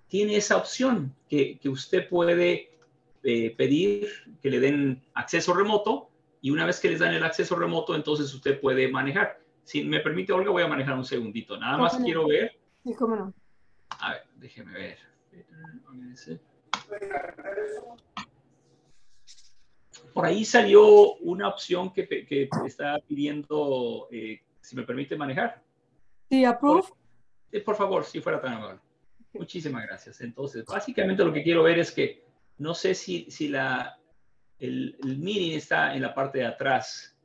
tiene esa opción que, que usted puede eh, pedir que le den acceso remoto y una vez que les dan el acceso remoto, entonces usted puede manejar. Si me permite, Olga, voy a manejar un segundito. Nada más quiero ver. Sí, cómo no. A ver, déjeme ver. Por ahí salió una opción que, que está pidiendo, eh, si me permite manejar. Sí, approve. Por, eh, por favor, si fuera tan amable. Muchísimas gracias. Entonces, básicamente lo que quiero ver es que no sé si, si la, el, el meeting está en la parte de atrás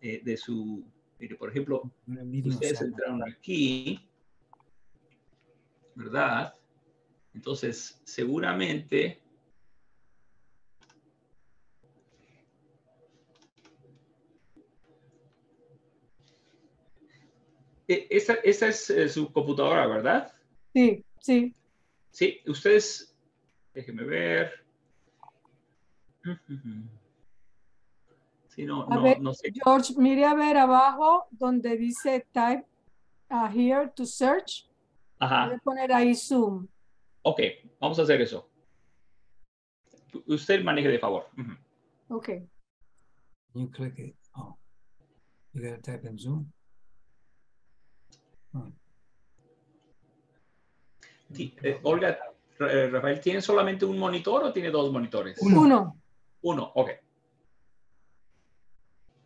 eh, de su, mire, por ejemplo, ustedes entraron aquí, ¿verdad? Entonces, seguramente e, esa, esa es eh, su computadora, ¿verdad? Sí, sí. Sí, ustedes, déjenme ver. Sí, no, A no, ver, no sé. George, mire a ver abajo donde dice type uh, here to search. Voy Ajá, a poner ahí Zoom. ok, vamos a hacer eso. Usted maneje de favor. Ujú. Ok. You click it. Oh, you gotta type in Zoom. Oh, Sí, eh, Olga, eh, Rafael, ¿tiene solamente un monitor o tiene dos monitores? Uno. Uno, Uno, ok.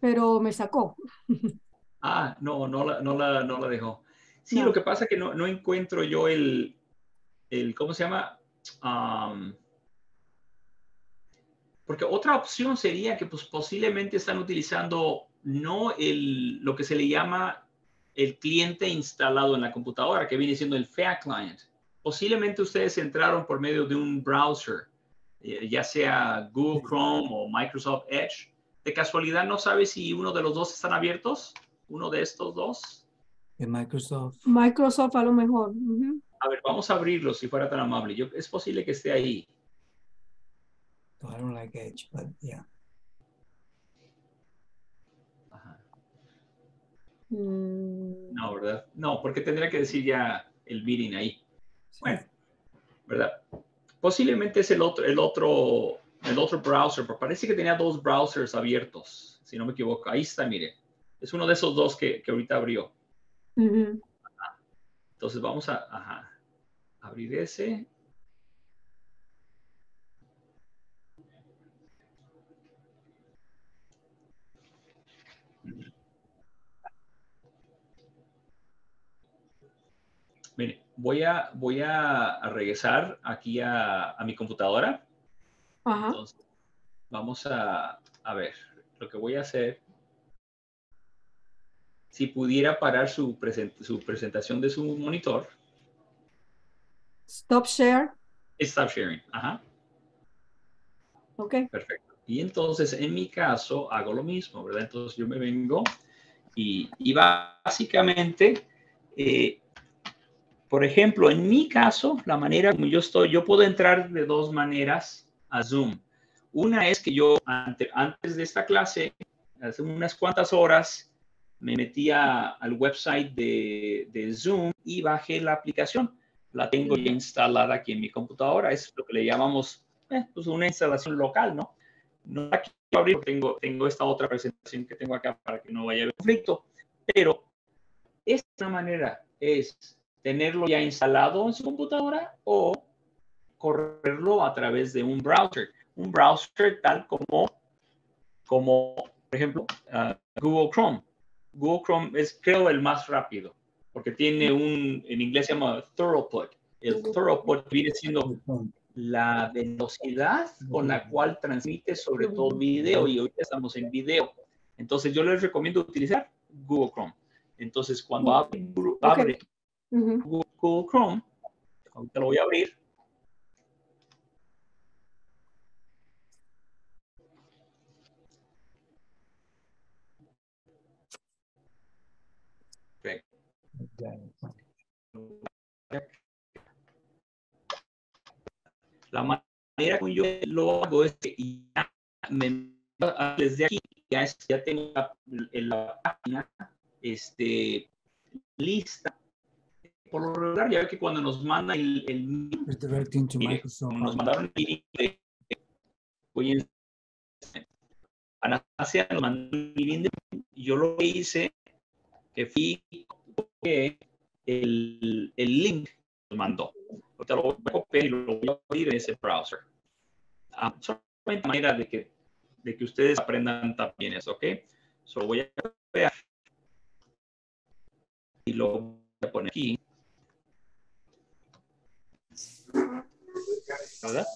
Pero me sacó. Ah, no, no la, no la, no la dejó. Sí, No. lo que pasa es que no, no encuentro yo el, el, ¿cómo se llama? Am, porque otra opción sería que pues, posiblemente están utilizando no el, lo que se le llama el cliente instalado en la computadora, que viene siendo el FAA client. Posiblemente ustedes entraron por medio de un browser, eh, ya sea Google Chrome o Microsoft Edge. ¿De casualidad no sabe si uno de los dos están abiertos? ¿Uno de estos dos? in Microsoft. Microsoft a lo mejor. A ver, vamos a abrirlo si fuera tan amable. Yo, es posible que esté ahí. I don't like Edge, but yeah. Ajá. Mm, No, ¿verdad? No, porque tendría que decir ya el meeting ahí. Bueno, ¿verdad? Posiblemente es el otro, el otro, el otro browser, pero parece que tenía dos browsers abiertos, si no me equivoco. Ahí está, mire. Es uno de esos dos que, que ahorita abrió. Entonces vamos a ajá, abrir ese. Mire, voy a, voy a regresar aquí a, a mi computadora. Ajá. Entonces, vamos a, a ver, lo que voy a hacer, si pudiera parar su, presen- su presentación de su monitor, Stop share. stop sharing. Ajá, Ok. perfecto. Y entonces, en mi caso, hago lo mismo, ¿verdad? Entonces, yo me vengo y, y básicamente, eh, por ejemplo, en mi caso, la manera como yo estoy, yo puedo entrar de dos maneras a Zoom. Una es que yo ante- antes de esta clase, hace unas cuantas horas, me metía al website de, de Zoom y bajé la aplicación. La tengo ya instalada aquí en mi computadora. Es lo que le llamamos eh, pues una instalación local, ¿no? No la quiero abrir, tengo, tengo esta otra presentación que tengo acá para que no vaya a haber conflicto. Pero esta manera es tenerlo ya instalado en su computadora o correrlo a través de un browser. Un browser tal como, como por ejemplo, ah, Google Chrome. Google Chrome es, creo, el más rápido, porque tiene un, en inglés se llama throughput. El throughput viene siendo la velocidad con la cual transmite sobre todo video y ahorita estamos en video. Entonces yo les recomiendo utilizar Google Chrome. Entonces cuando abre, abre. Google, Google Chrome, ahorita lo voy a abrir. Ok. La manera como yo lo hago es que ya me, desde aquí ya, es- ya tengo la, la página este, lista. Por lo regular, ya que cuando nos mandan el, el Microsoft. nos mandaron el link de- voy en- Anastasia nos mandó el y yo lo hice que fui que el, el link mandó. Ahorita lo voy a copiar y lo voy a abrir en ese browser. Ah, solamente manera de que, de que ustedes aprendan también eso, ¿ok? Solo voy a copiar y lo voy a poner aquí. ¿Verdad?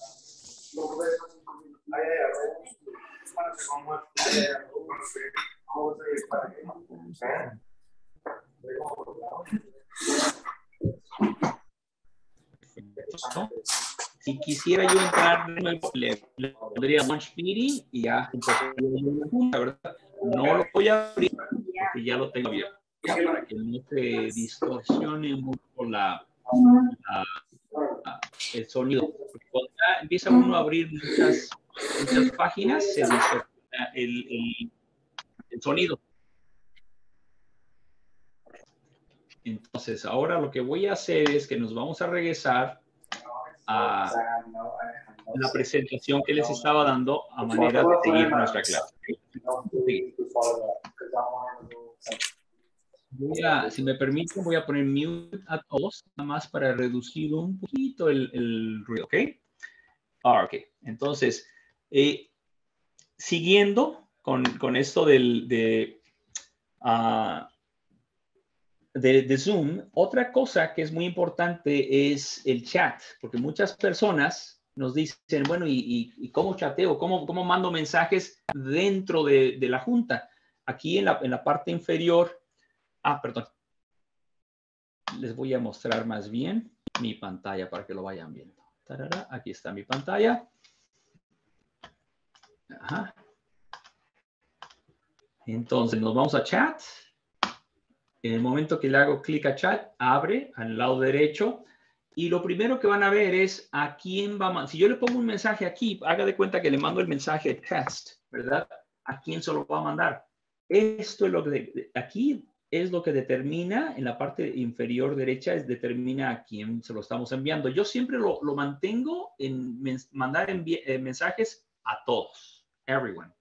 Si quisiera yo entrar le, le pondría meeting y ya la verdad. No lo voy a abrir porque ya lo tengo abierto. Para que no se distorsione mucho la, la, la el sonido. Cuando empieza uno a abrir muchas, muchas páginas, se distorsiona el, el, el sonido. Entonces, ahora lo que voy a hacer es que nos vamos a regresar a la presentación que les estaba dando a manera de seguir nuestra clase. Voy a, si me permiten, voy a poner mute a todos, nada más para reducir un poquito el, el ruido, ¿ok? Ah, ok. Entonces, eh, siguiendo con, con, esto del, de, uh, de, Zoom, otra cosa que es muy importante es el chat, porque muchas personas nos dicen, bueno, ¿y, cómo chateo? ¿Cómo, ¿Cómo mando mensajes dentro de, de la junta? Aquí en la, en la, parte inferior, ah, perdón, les voy a mostrar más bien mi pantalla para que lo vayan viendo. Aquí está mi pantalla. Ajá. Entonces nos vamos a chat. En el momento que le hago clic a chat, abre al lado derecho. Y lo primero que van a ver es a quién va a Si yo le pongo un mensaje aquí, haga de cuenta que le mando el mensaje test, ¿verdad? ¿A quién se lo va a mandar? Esto es lo que aquí es lo que determina en la parte inferior derecha, es determina a quién se lo estamos enviando. Yo siempre lo, mantengo en mandar eh, mensajes a todos, everyone.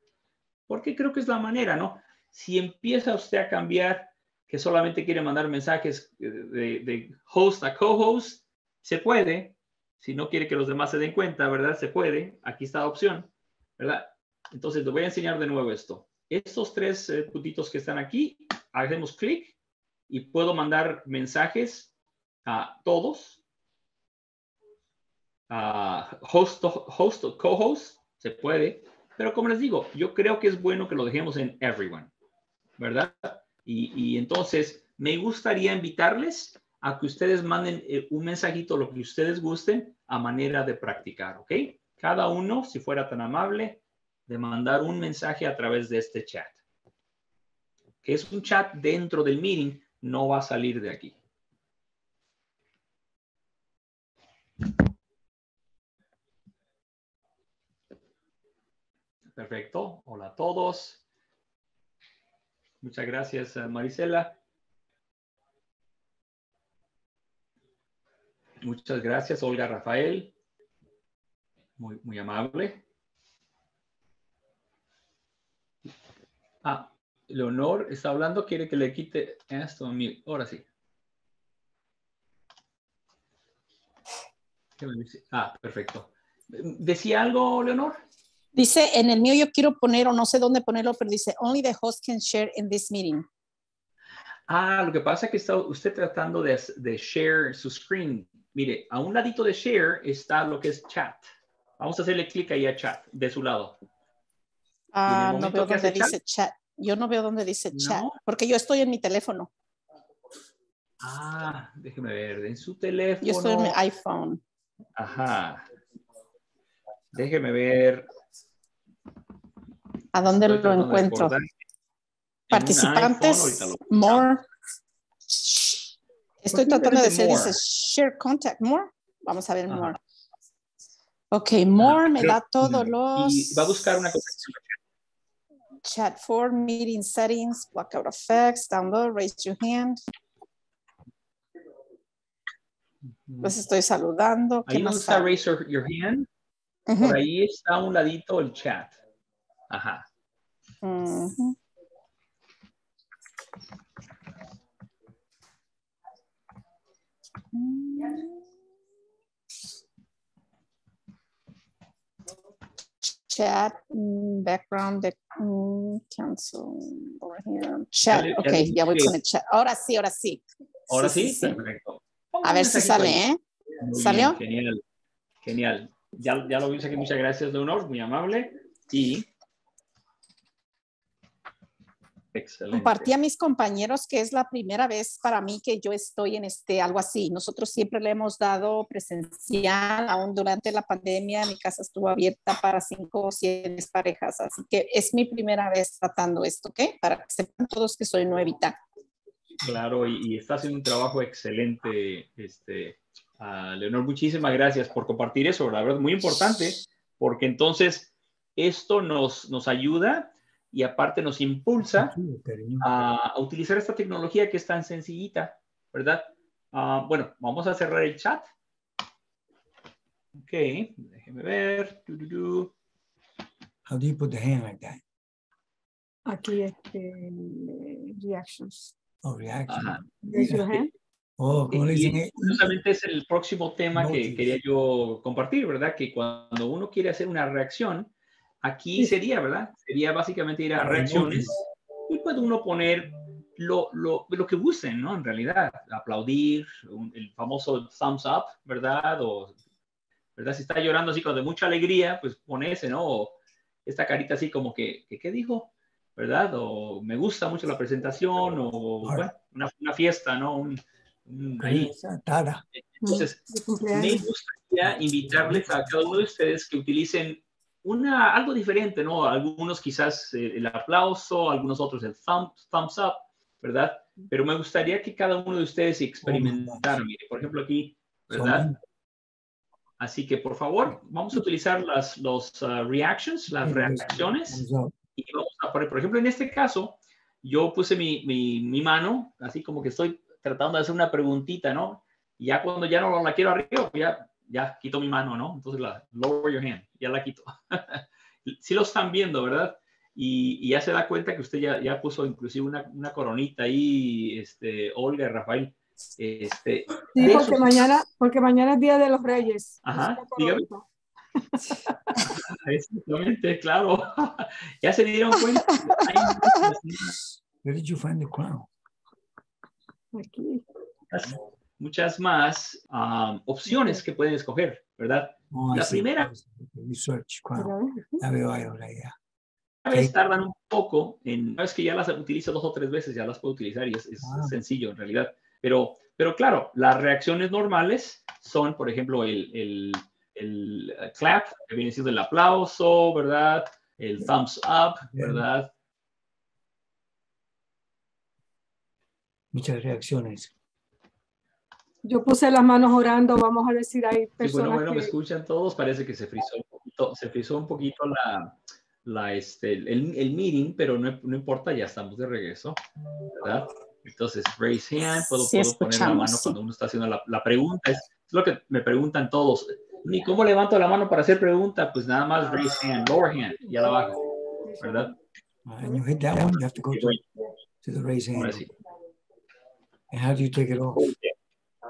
Porque creo que es la manera, ¿no? Si empieza usted a cambiar que solamente quiere mandar mensajes de, de host a co-host, se puede. Si no quiere que los demás se den cuenta, ¿verdad? Se puede. Aquí está la opción, ¿verdad? Entonces, le voy a enseñar de nuevo esto. Estos tres eh, puntitos que están aquí, hacemos clic y puedo mandar mensajes a todos. A host, host co-host, se puede. Pero como les digo, yo creo que es bueno que lo dejemos en everyone, ¿verdad? Y, entonces, me gustaría invitarles a que ustedes manden eh, un mensajito, lo que ustedes gusten, a manera de practicar, ¿ok? Cada uno, si fuera tan amable, de mandar un mensaje a través de este chat. Que es un chat dentro del meeting, no va a salir de aquí. Perfecto. Hola a todos. Muchas gracias, eh, Marisela. Muchas gracias, Olga Rafael. Muy, muy amable. Ah, Leonor está hablando, quiere que le quite esto mí. Ahora sí. Ah, perfecto. ¿Decía algo, Leonor? Dice, en el mío yo quiero poner, o no sé dónde ponerlo, pero dice, only the host can share in this meeting. Ah, lo que pasa es que está usted tratando de, de share su screen. Mire, a un ladito de share está lo que es chat. Vamos a hacerle clic ahí a chat, de su lado. Ah, no veo dónde dice chat. Yo no veo dónde dice ¿No? chat, porque yo estoy en mi teléfono. Ah, déjeme ver, en su teléfono. Yo estoy en mi iPhone. Ajá. Déjeme ver. ¿A dónde lo encuentro? Participantes, more. Estoy tratando de decir, dice share contact, more. Vamos a ver Ajá. more. Ok, more me da todos los. Y va a buscar una cosa Chat for meeting settings, blackout effects, download, raise your hand. Los estoy saludando. Ahí donde está raise your hand, uh -huh. por ahí está a un ladito el chat. Ajá. Chat, mm, background, de, mm, cancel, over here. Chat, Ya le- ya ok, ya voy con el chat. Ahora sí, ahora sí. Ahora sí, sí. perfecto. A ver si sale, ¿eh? Muy ¿Salió? bien, genial, genial. Ya, ya lo vimos aquí, muchas gracias, Leonor, muy amable. Y. Excelente. Compartí a mis compañeros que es la primera vez para mí que yo estoy en este algo así. Nosotros siempre le hemos dado presencial, aún durante la pandemia mi casa estuvo abierta para cinco o siete parejas, así que es mi primera vez tratando esto, ¿ok? Para que sepan todos que soy nuevita. Claro, y, y está haciendo un trabajo excelente, este, ah, Leonor. Muchísimas gracias por compartir eso, la verdad, muy importante, porque entonces esto nos, nos ayuda y aparte nos impulsa a, a utilizar esta tecnología que es tan sencillita, ¿verdad? Ah, bueno, vamos a cerrar el chat. Ok, déjeme ver. Tu, tu, tu. How do you put the hand like that? Aquí, este, reactions. Oh, reaction. Ajá. Raise your hand. Oh, ¿cómo le Y dicen? justamente es el próximo tema que quería yo compartir, ¿verdad? Que cuando uno quiere hacer una reacción, aquí sería, ¿verdad? Sería básicamente ir a reacciones y puede uno poner lo, lo, lo que gusten, ¿no? En realidad, aplaudir, un- el famoso thumbs up, ¿verdad? O, ¿verdad? Si está llorando así con de mucha alegría, pues pone ese, ¿no? O esta carita así como que, que, ¿qué dijo? ¿Verdad? O me gusta mucho la presentación, o bueno, una, una fiesta, ¿no? Un, un- ahí. Entonces, me gustaría invitarles a cada uno de ustedes que utilicen una, algo diferente, ¿no? Algunos quizás eh, el aplauso, algunos otros el thumb- thumbs up, ¿verdad? Pero me gustaría que cada uno de ustedes experimentara, mire, por ejemplo aquí, ¿verdad? Así que, por favor, vamos a utilizar las los, ah, reactions, las reacciones. Y vamos a poner, por ejemplo, en este caso, yo puse mi, mi, mi mano, así como que estoy tratando de hacer una preguntita, ¿no? Y ya cuando ya no la quiero arriba, pues ya, ya quito mi mano, ¿no? Entonces la lower your hand, ya la quito. sí lo están viendo, ¿verdad? Y, y ya se da cuenta que usted ya, ya puso inclusive una, una coronita ahí, este, Olga, Rafael. Este, Sí, porque mañana, porque mañana es Día de los Reyes. Ajá, dígame. Exactamente, claro. ya se dieron cuenta. Where did you find the crown? Aquí. Muchas, más um, opciones que pueden escoger, ¿verdad? Oh, La see. primera. Research crown. Mira, ¿ves? Ya veo ahí ahora ya. A veces tardan un poco en, una vez que ya las utilizo dos o tres veces, ya las puedo utilizar y es, es Ah. sencillo en realidad. Pero, pero claro, las reacciones normales son, por ejemplo, el, el, el uh, clap, que viene siendo el aplauso, ¿verdad? El thumbs up, Bien. ¿verdad? Muchas reacciones. Yo puse las manos orando, vamos a decir, hay Sí, bueno, bueno, me que... escuchan todos. Parece que se frizó un poquito, se frizó un poquito la, la, este, el, el meeting, pero no, no importa, ya estamos de regreso, ¿verdad? Entonces, raise hand, puedo, Sí, puedo poner la mano sí. cuando uno está haciendo la, la pregunta. Es, es lo que me preguntan todos. ¿Y cómo levanto la mano para hacer pregunta? Pues nada más raise hand, lower hand, y a la bajo, ¿verdad? And you hit that one, you have to go to, to the raise hand. Ahora sí. And how do you take it off?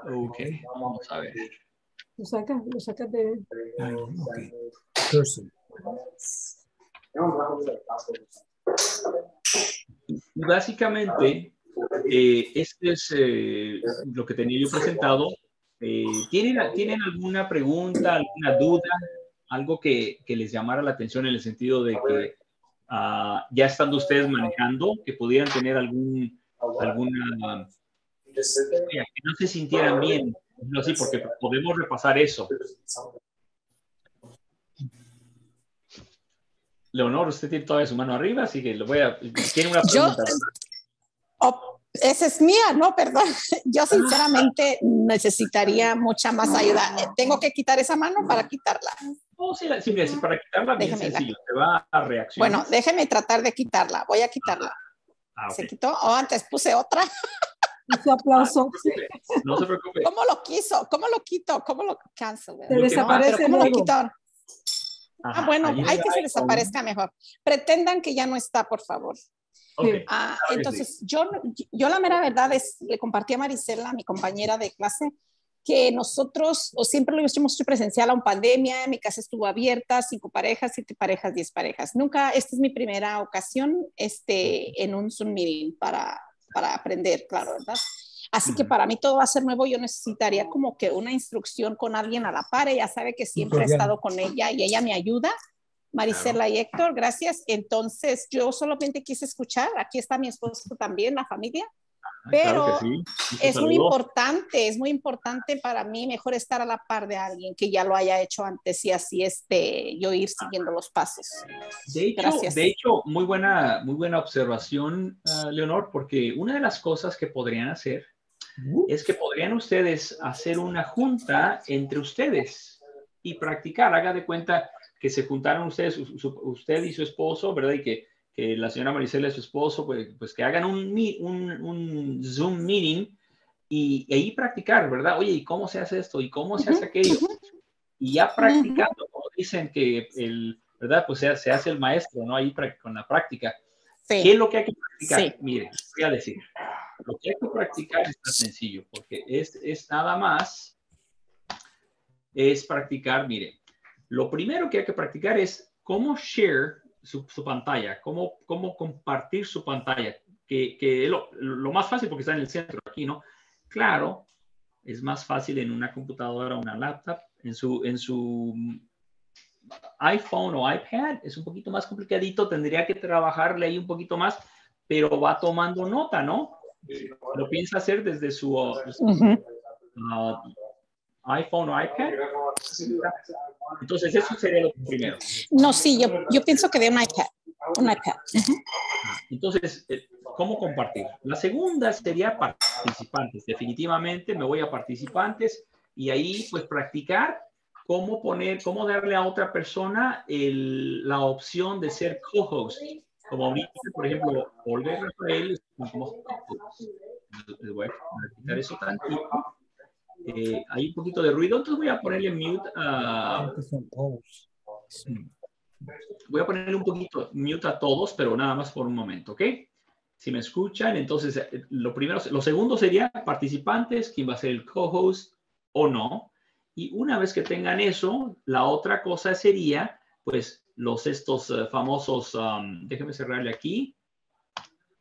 Ok, vamos a ver. Lo sacas, lo sacas de... Ah, okay. Person. Y básicamente, eh, este es eh, lo que tenía yo presentado. Eh, ¿tienen, ¿Tienen alguna pregunta, alguna duda, algo que, que les llamara la atención en el sentido de que ah, ya estando ustedes manejando, que pudieran tener algún, alguna, que no se sintieran bien, no así, porque podemos repasar eso. Leonor, usted tiene todavía su mano arriba, así que lo voy a. Tiene una Yo, pregunta. ¿verdad? oh, esa es mía, no, perdón. Yo sinceramente necesitaría mucha más ayuda. Eh, ¿Tengo que quitar esa mano para quitarla? No, sí, la- sí, mira, sí, para quitarla bien la- sencillo. Se va a reacción. Bueno, déjeme tratar de quitarla. Voy a quitarla. Ah. ¿Se quitó? O antes puse otra. Ese aplauso. No se preocupe. ¿Cómo lo quiso? ¿Cómo lo quito? ¿Cómo lo cancel? Se desaparece ¿cómo lo ahora? Ah, bueno, hay que se desaparezca mejor. Pretendan que ya no está, por favor. Ok, Ah, claro entonces, yo, yo la mera verdad es, le compartí a Marisela, mi compañera de clase, que nosotros o siempre lo hecho presencial a una pandemia, mi casa estuvo abierta, cinco parejas, siete parejas, diez parejas. Nunca, esta es mi primera ocasión este, en un Zoom meeting para, para aprender, claro, ¿verdad? Así que para mí todo va a ser nuevo. Yo necesitaría como que una instrucción con alguien a la par. Ella sabe que siempre he estado con ella y ella me ayuda. Marisela y Héctor, gracias. Entonces, yo solamente quise escuchar. Aquí está mi esposo también, la familia. Ah, claro Pero sí. Es muy importante, es muy importante para mí mejor estar a la par de alguien que ya lo haya hecho antes y así este, yo ir siguiendo los pasos. De hecho, Gracias. de hecho, muy buena, muy buena observación, ah, Leonor, porque una de las cosas que podrían hacer es que podrían ustedes hacer una junta entre ustedes y practicar. Haga de cuenta que se juntaron ustedes, su- su- usted y su esposo, ¿verdad? Y que, que la señora Marisela y su esposo, pues, pues que hagan un, un, un Zoom meeting y, y ahí practicar, ¿verdad? Oye, ¿y cómo se hace esto? ¿Y cómo se hace aquello? Y ya practicando, como dicen que el, ¿verdad? Pues se, se hace el maestro, ¿no? Ahí con la práctica. ¿Qué es Sí, lo que hay que practicar? Sí. Mire, voy a decir. Lo que hay que practicar es tan sencillo, porque es, es nada más, es practicar, mire, lo primero que hay que practicar es cómo share su, su pantalla, cómo, cómo compartir su pantalla, que, que es lo, lo más fácil porque está en el centro aquí, ¿no? Claro, es más fácil en una computadora una laptop, en su, en su iPhone o iPad es un poquito más complicadito, tendría que trabajarle ahí un poquito más, pero va tomando nota, ¿no? Lo piensa hacer desde su uh, uh, iPhone o iPad. Entonces, eso sería lo primero. No, sí, yo, yo pienso que de un iPad. Un iPad. Ujú. Entonces, eh, ¿cómo compartir? La segunda sería participantes. Definitivamente me voy a participantes y ahí pues practicar cómo poner, cómo darle a otra persona el- la opción de ser co-host. Como ahorita, por ejemplo, Olga y Rafael. Les voy a quitar eso tantito. Eh, hay un poquito de ruido, entonces voy a ponerle mute a. Voy a ponerle un poquito mute a todos, pero nada más por un momento, ¿ok? Si me escuchan, entonces eh, lo primero, lo segundo sería participantes, quién va a ser el co-host o no. Y una vez que tengan eso, la otra cosa sería, pues, los estos eh, famosos, um, déjenme cerrarle aquí.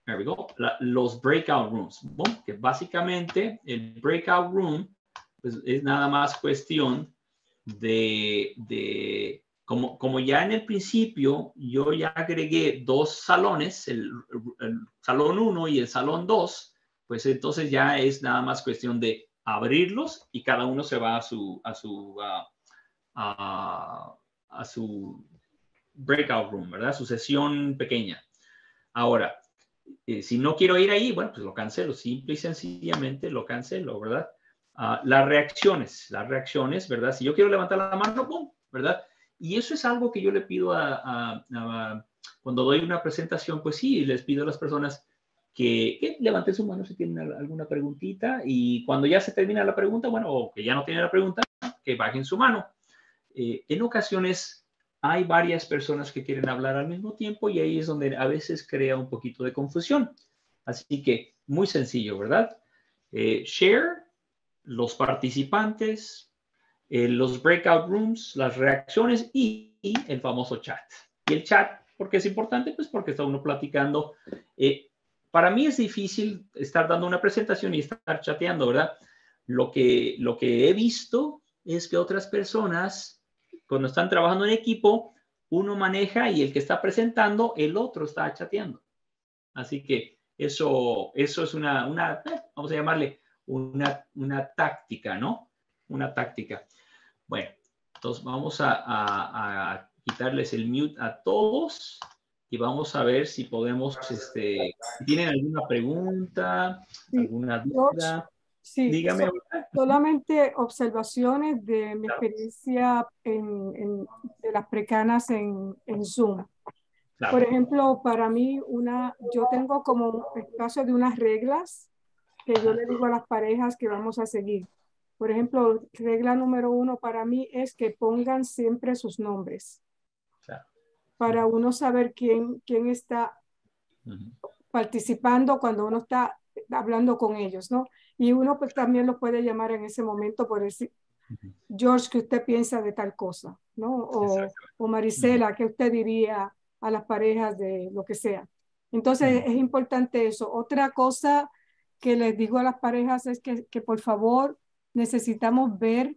There we go. La- los breakout rooms, ¿no? que básicamente el breakout room pues, es nada más cuestión de, de como, como ya en el principio yo ya agregué dos salones, el, salón 1 y el salón 2, pues entonces ya es nada más cuestión de abrirlos y cada uno se va a su, a su, a su breakout room, ¿verdad? Su sesión pequeña. Ahora, eh, si no quiero ir ahí, bueno, pues lo cancelo, simple y sencillamente lo cancelo, ¿verdad? Ah, las reacciones, las reacciones, ¿verdad? Si yo quiero levantar la mano, ¡pum! ¿verdad? Y eso es algo que yo le pido a, cuando doy una presentación, pues sí, les pido a las personas que, levanten su mano si tienen al- alguna preguntita y cuando ya se termina la pregunta, bueno, o que ya no tienen la pregunta, que bajen su mano. Eh, en ocasiones hay varias personas que quieren hablar al mismo tiempo y ahí es donde a veces crea un poquito de confusión. Así que muy sencillo, ¿verdad? Eh, share, los participantes, eh, los breakout rooms, las reacciones y, el famoso chat. Y el chat, ¿por qué es importante? Pues porque está uno platicando. Eh, para mí es difícil estar dando una presentación y estar chateando, ¿verdad? Lo que, lo que he visto es que otras personas, cuando están trabajando en equipo, uno maneja y el que está presentando, el otro está chateando. Así que eso, eso es una, una eh, vamos a llamarle una, una táctica, ¿no? Una táctica. Bueno, entonces vamos a, a- a quitarles el mute a todos y vamos a ver si podemos, este, si tienen alguna pregunta, Sí, alguna duda. Sí, Dígame. so- solamente observaciones de mi experiencia en, en- de las precanas en, en Zoom. Claro. Por ejemplo, para mí, una, yo tengo como un espacio de unas reglas que yo le digo a las parejas que vamos a seguir. Por ejemplo, regla número uno para mí es que pongan siempre sus nombres. para uno saber quién, quién está participando cuando uno está hablando con ellos, ¿no? Y uno pues también lo puede llamar en ese momento por decir, George, ¿qué usted piensa de tal cosa? ¿No? O, o Marisela, ¿qué usted diría a las parejas de lo que sea? Entonces es importante eso. Otra cosa que les digo a las parejas es que, que por favor necesitamos ver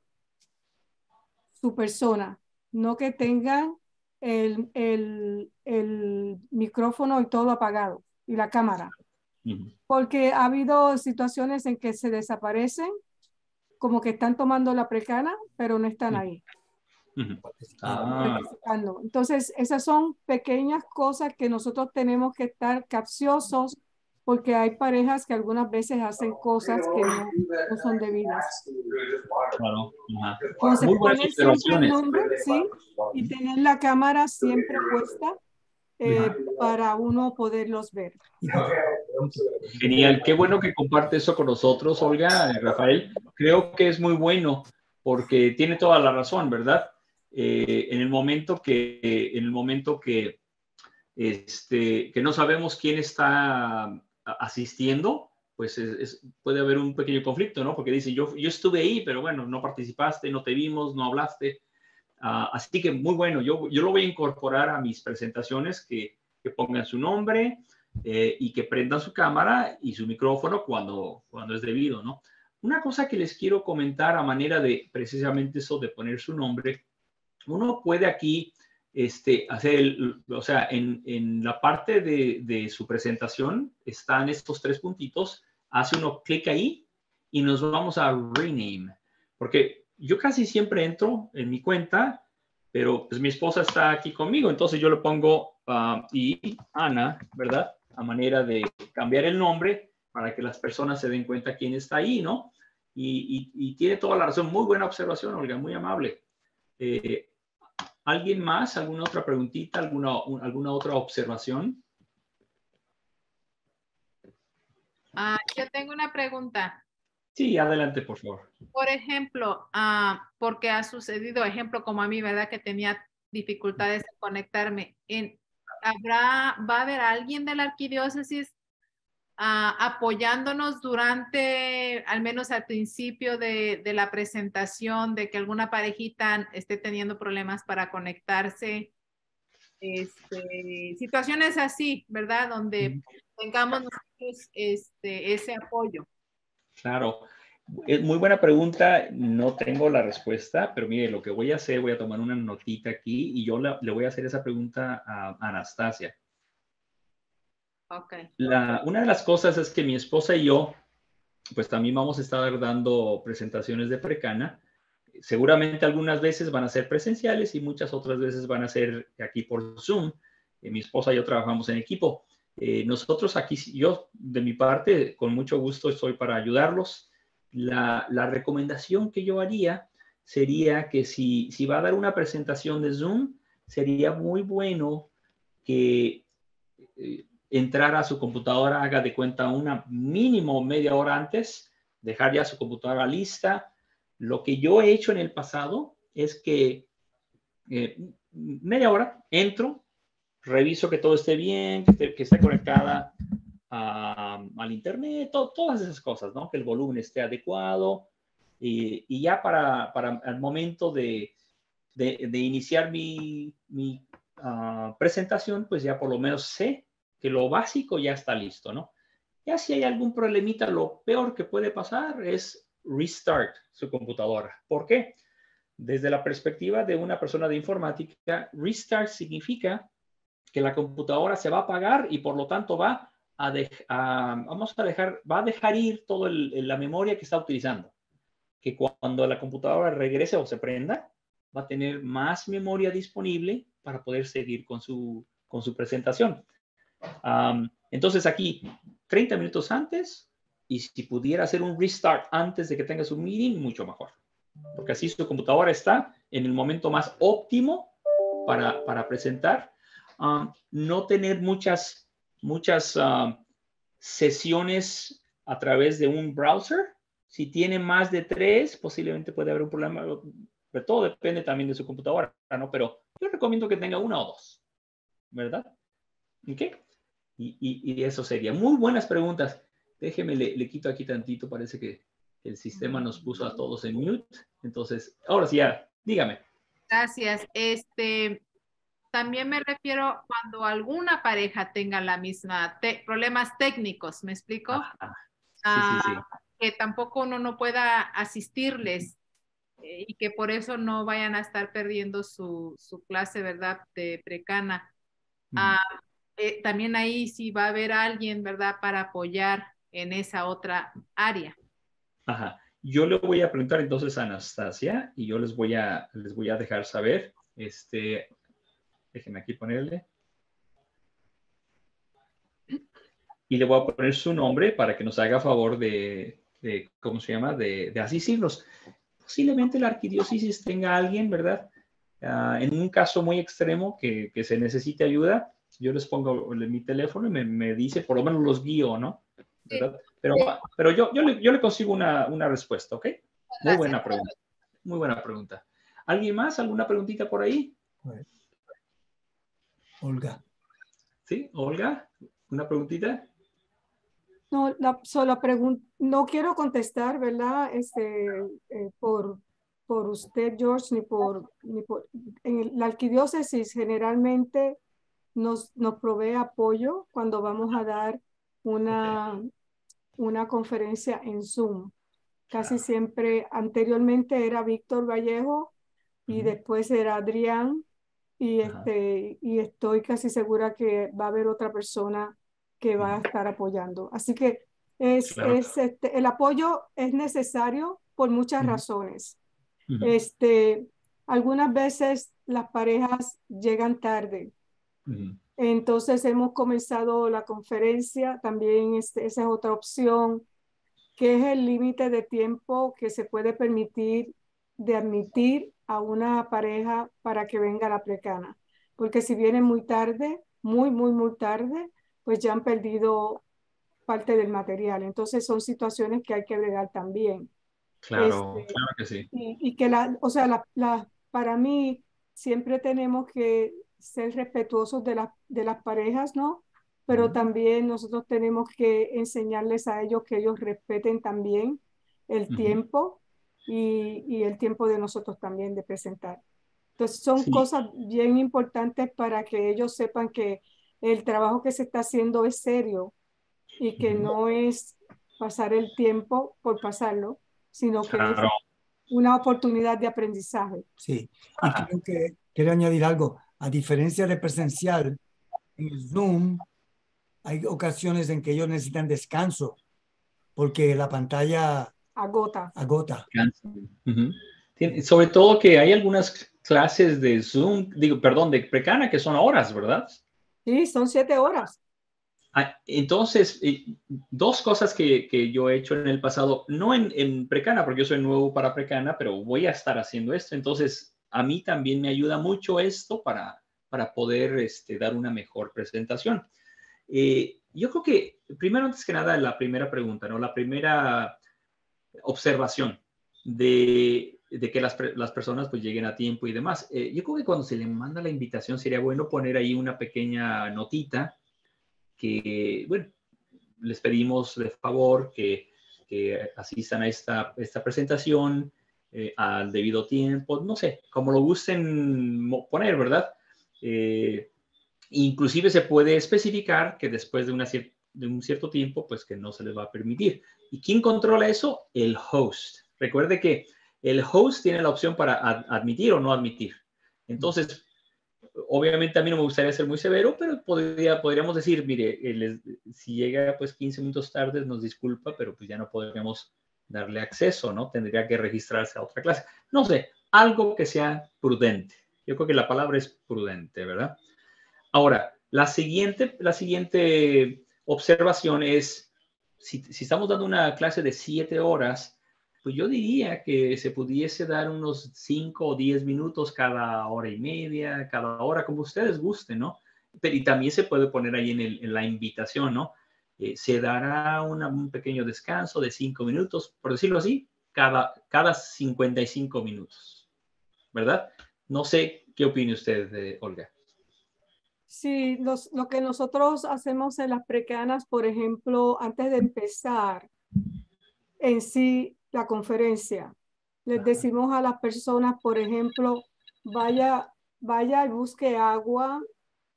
su persona, no que tengan el, el, el micrófono y todo apagado y la cámara. Porque ha habido situaciones en que se desaparecen, como que están tomando la precana, pero no están ahí. Ah. Entonces, esas son pequeñas cosas que nosotros tenemos que estar capciosos porque hay parejas que algunas veces hacen cosas que no, son debidas. Claro. Entonces, poner siempre el nombre, ¿sí? Y tener la cámara siempre puesta eh, para uno poderlos ver. Genial, qué bueno que comparte eso con nosotros, Olga, Rafael. Creo que es muy bueno porque tiene toda la razón, ¿verdad? Eh, en el momento que, en el momento que, este, que no sabemos quién está asistiendo, pues puede haber un pequeño conflicto, ¿no? Porque dice, yo, yo estuve ahí, pero bueno, no participaste, no te vimos, no hablaste. Ah, así que muy bueno, yo, yo lo voy a incorporar a mis presentaciones, que, que pongan su nombre eh, y que prendan su cámara y su micrófono cuando, cuando es debido, ¿no? Una cosa que les quiero comentar a manera de precisamente eso de poner su nombre, uno puede aquí este, hacer, o sea, en, en la parte de, de, su presentación están estos tres puntitos, hace uno clic ahí y nos vamos a rename, porque yo casi siempre entro en mi cuenta, pero pues mi esposa está aquí conmigo, entonces yo le pongo uh, y Ana, ¿verdad? A manera de cambiar el nombre para que las personas se den cuenta quién está ahí, ¿no? Y, y, y tiene toda la razón, muy buena observación, Olga, muy amable. Eh, ¿Alguien más? ¿Alguna otra preguntita? ¿Alguna, alguna otra observación? Ah, yo tengo una pregunta. Sí, adelante, por favor. Por ejemplo, ah, porque ha sucedido, ejemplo, como a mí, ¿verdad? Que tenía dificultades en conectarme. En, ¿Habrá, va a haber alguien de la arquidiócesis apoyándonos durante, al menos al principio de, de, la presentación, de que alguna parejita esté teniendo problemas para conectarse. Este, situaciones así, ¿verdad? Donde tengamos nosotros este, ese apoyo. Claro. Es muy buena pregunta, no tengo la respuesta, pero mire, lo que voy a hacer, voy a tomar una notita aquí y yo la, le voy a hacer esa pregunta a Anastasia. Okay. La, una de las cosas es que mi esposa y yo, pues también vamos a estar dando presentaciones de Precana. Seguramente algunas veces van a ser presenciales y muchas otras veces van a ser aquí por Zoom. Eh, mi esposa y yo trabajamos en equipo. Eh, nosotros aquí, yo de mi parte, con mucho gusto estoy para ayudarlos. La, la recomendación que yo haría sería que si, si va a dar una presentación de Zoom, sería muy bueno que eh, entrar a su computadora, haga de cuenta una mínimo media hora antes, dejar ya su computadora lista. Lo que yo he hecho en el pasado es que eh, media hora entro, reviso que todo esté bien, que esté, conectada al internet, todas esas cosas, ¿no? Que el volumen esté adecuado y, ya para, para, el momento de, de, iniciar mi, mi ah, presentación, pues ya por lo menos sé que lo básico ya está listo, ¿no? Ya si hay algún problemita, lo peor que puede pasar es restart su computadora. ¿Por qué? Desde la perspectiva de una persona de informática, restart significa que la computadora se va a apagar y por lo tanto va a, vamos a dejar, va dejar ir toda la memoria que está utilizando. Que cuando la computadora regrese o se prenda, va a tener más memoria disponible para poder seguir con su, con su presentación entonces aquí, 30 minutos antes, y si pudiera hacer un restart antes de que tenga su meeting, mucho mejor. Porque así su computadora está en el momento más óptimo para, para presentar. no tener muchas, muchas sesiones a través de un browser. Si tiene más de tres, posiblemente puede haber un problema. Pero todo depende también de su computadora, ¿no? Pero yo recomiendo que tenga una o dos ¿verdad? ¿Ok? Y, y, eso sería. Muy buenas preguntas. Déjeme, le, le, quito aquí tantito, parece que el sistema nos puso a todos en mute. Entonces, ahora sí, ya, dígame. Gracias. Este, también me refiero cuando alguna pareja tenga la misma problemas técnicos, ¿me explico? Ah, que tampoco uno no pueda asistirles eh, y que por eso no vayan a estar perdiendo su, su clase, ¿verdad? De precana. Ah, eh, también ahí sí va a haber alguien, ¿verdad? Para apoyar en esa otra área. Ajá. Yo le voy a preguntar entonces a Anastasia y yo les voy a, les voy a dejar saber. Este, déjenme aquí ponerle. Y le voy a poner su nombre para que nos haga favor de, de ¿cómo se llama? De, de, asistirlos. Posiblemente la arquidiócesis tenga alguien, ¿verdad? Ah, en un caso muy extremo que, que, se necesite ayuda, yo les pongo mi teléfono y me, me dice, por lo menos los guío, ¿no? ¿verdad? Pero, pero yo, yo, le, yo le consigo una, una respuesta, ¿ok? Muy buena pregunta. Muy buena pregunta. ¿Alguien más? ¿Alguna preguntita por ahí? Olga. ¿Sí? Olga, ¿una preguntita? No, la sola pregunta, no quiero contestar, ¿verdad? Este, eh, por, por usted, George, ni por, ni por en la arquidiócesis generalmente nos, nos provee apoyo cuando vamos a dar una, una conferencia en Zoom. Casi siempre, anteriormente era Víctor Vallejo y después era Adrián y, este, y estoy casi segura que va a haber otra persona que va a estar apoyando. Así que es, es este, el apoyo es necesario por muchas razones. Este, algunas veces las parejas llegan tarde. Entonces hemos comenzado la conferencia, también este, esa es otra opción, que es el límite de tiempo que se puede permitir de admitir a una pareja para que venga la precana. Porque si vienen muy tarde, muy, muy, muy tarde, pues ya han perdido parte del material. Entonces son situaciones que hay que bregar también. Claro, este, claro que sí. Y, que la, o sea, la, la, para mí siempre tenemos que ser respetuosos de, la, de las parejas, ¿no? Pero también nosotros tenemos que enseñarles a ellos que ellos respeten también el tiempo y, y, el tiempo de nosotros también de presentar. Entonces son cosas bien importantes para que ellos sepan que el trabajo que se está haciendo es serio y que no es pasar el tiempo por pasarlo, sino que es una oportunidad de aprendizaje. Sí, y creo que quiero añadir algo a diferencia de presencial, en Zoom hay ocasiones en que ellos necesitan descanso porque la pantalla agota. agota. Sobre todo que hay algunas clases de Zoom, digo, perdón, de precana que son horas, ¿verdad? Sí, son siete horas. Ah, entonces, dos cosas que, que, yo he hecho en el pasado, no en, en precana, porque yo soy nuevo para precana, pero voy a estar haciendo esto. Entonces, a mí también me ayuda mucho esto para, para poder este, dar una mejor presentación. Eh, yo creo que, primero, antes que nada, la primera pregunta, ¿no? La primera observación de, que las, las, personas pues lleguen a tiempo y demás. Eh, yo creo que cuando se le manda la invitación sería bueno poner ahí una pequeña notita que, bueno, les pedimos de favor que, que asistan a esta, esta presentación, eh, al debido tiempo, no sé, como lo gusten poner, ¿verdad? Eh, inclusive se puede especificar que después de, una de un cierto tiempo, pues que no se les va a permitir. ¿Y quién controla eso? El host. Recuerde que el host tiene la opción para admitir o no admitir. Entonces, obviamente a mí no me gustaría ser muy severo, pero podría, podríamos decir, mire, si llega pues 15 minutos tarde, nos disculpa, pero pues ya no podríamos darle acceso, ¿no? Tendría que registrarse a otra clase. No sé, algo que sea prudente. Yo creo que la palabra es prudente, ¿verdad? Ahora, la siguiente, la siguiente observación es, si, estamos dando una clase de siete horas, pues yo diría que se pudiese dar unos cinco o diez minutos cada hora y media, cada hora, como ustedes gusten, ¿no? Pero y también se puede poner ahí en, en la invitación, ¿no? Eh, se dará un pequeño descanso de cinco minutos, por decirlo así, cada, cada 55 minutos, ¿verdad? No sé qué opine usted, de Olga. Sí, los, lo que nosotros hacemos en las precanas, por ejemplo, antes de empezar en sí la conferencia, les decimos a las personas, por ejemplo, vaya, vaya y busque agua,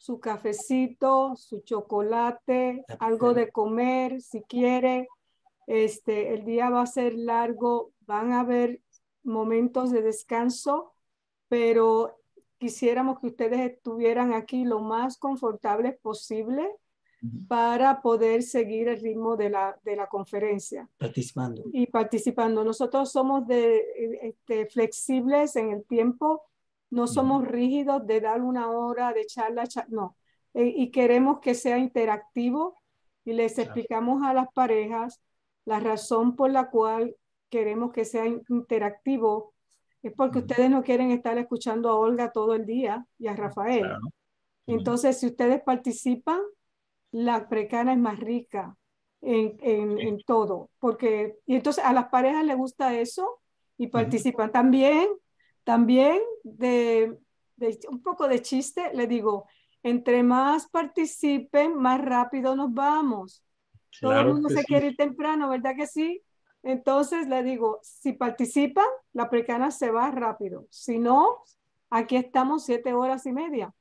su cafecito, su chocolate, algo de comer, si quiere. Este, el día va a ser largo, van a haber momentos de descanso, pero quisiéramos que ustedes estuvieran aquí lo más confortables posible para poder seguir el ritmo de la, de la conferencia. Participando. Y participando. Nosotros somos de, este, flexibles en el tiempo no somos rígidos de dar una hora de charla, no. Eh, y queremos que sea interactivo y les explicamos a las parejas la razón por la cual queremos que sea interactivo. Es porque ustedes no quieren estar escuchando a Olga todo el día y a Rafael. Entonces, si ustedes participan, la precana es más rica en, en, en, todo, porque, y entonces a las parejas les gusta eso y participan. También también de, un poco de chiste, le digo, entre más participen, más rápido nos vamos. Todo el mundo se quiere ir temprano, ¿verdad que sí? Entonces le digo, si participan, la precana se va rápido. Si no, aquí estamos siete horas y media.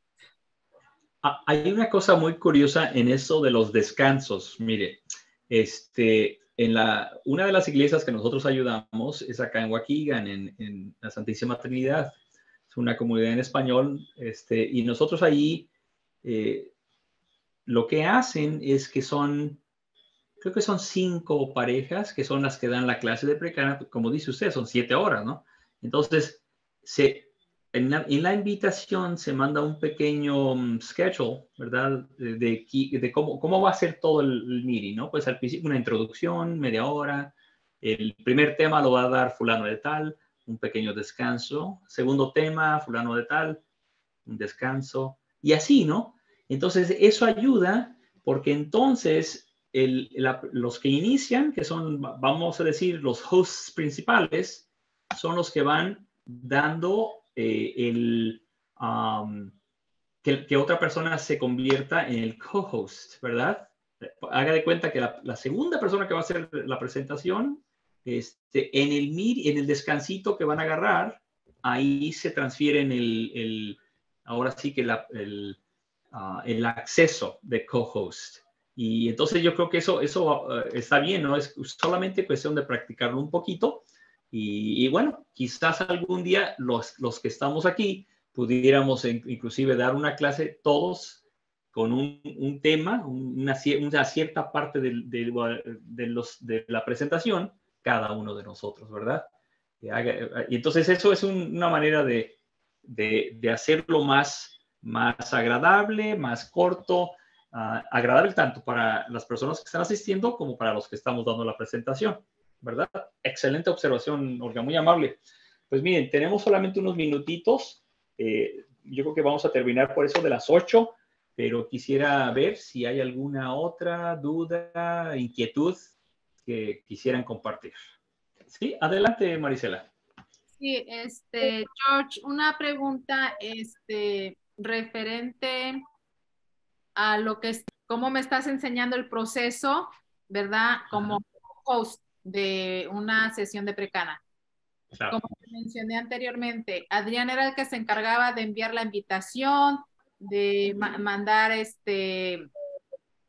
Ah, hay una cosa muy curiosa en eso de los descansos. Mire, este, en la, una de las iglesias que nosotros ayudamos es acá en Waukegan, en, la Santísima Trinidad. Es una comunidad en español, este, y nosotros ahí eh, lo que hacen es que son, creo que son cinco parejas que son las que dan la clase de precana, como dice usted, son siete horas, ¿no? Entonces, se, en la, invitación se manda un pequeño um, schedule, ¿verdad? De, de, cómo, cómo, va a ser todo el, el, meeting, ¿no? Pues al principio una introducción, media hora. El primer tema lo va a dar fulano de tal, un pequeño descanso. Segundo tema, fulano de tal, un descanso. Y así, ¿no? Entonces, eso ayuda porque entonces el, los que inician, que son, vamos a decir, los hosts principales, son los que van dando eh, el, que, otra persona se convierta en el co-host, ¿verdad? Haga de cuenta que la, segunda persona que va a hacer la presentación, este, en, el, en el descansito que van a agarrar, ahí se transfieren el, el ahora sí que el, ah, el acceso de co-host. Y entonces yo creo que eso, eso ah, está bien, ¿no? Es solamente cuestión de practicarlo un poquito y, bueno, quizás algún día los, los que estamos aquí pudiéramos inclusive dar una clase todos con un, un tema, una, cierta parte de, de, los, de la presentación, cada uno de nosotros, ¿verdad? Y entonces eso es una manera de, de, hacerlo más, más agradable, más corto, ah, agradable tanto para las personas que están asistiendo como para los que estamos dando la presentación. ¿Verdad? Excelente observación, Olga, muy amable. Pues miren, tenemos solamente unos minutitos. Eh, yo creo que vamos a terminar por eso de las ocho, pero quisiera ver si hay alguna otra duda, inquietud que quisieran compartir. Sí, adelante, Marisela. Sí, este, George, una pregunta este, referente a lo que es, cómo me estás enseñando el proceso, ¿verdad? Como host de una sesión de precana. Como mencioné anteriormente, Adrián era el que se encargaba de enviar la invitación, de mandar este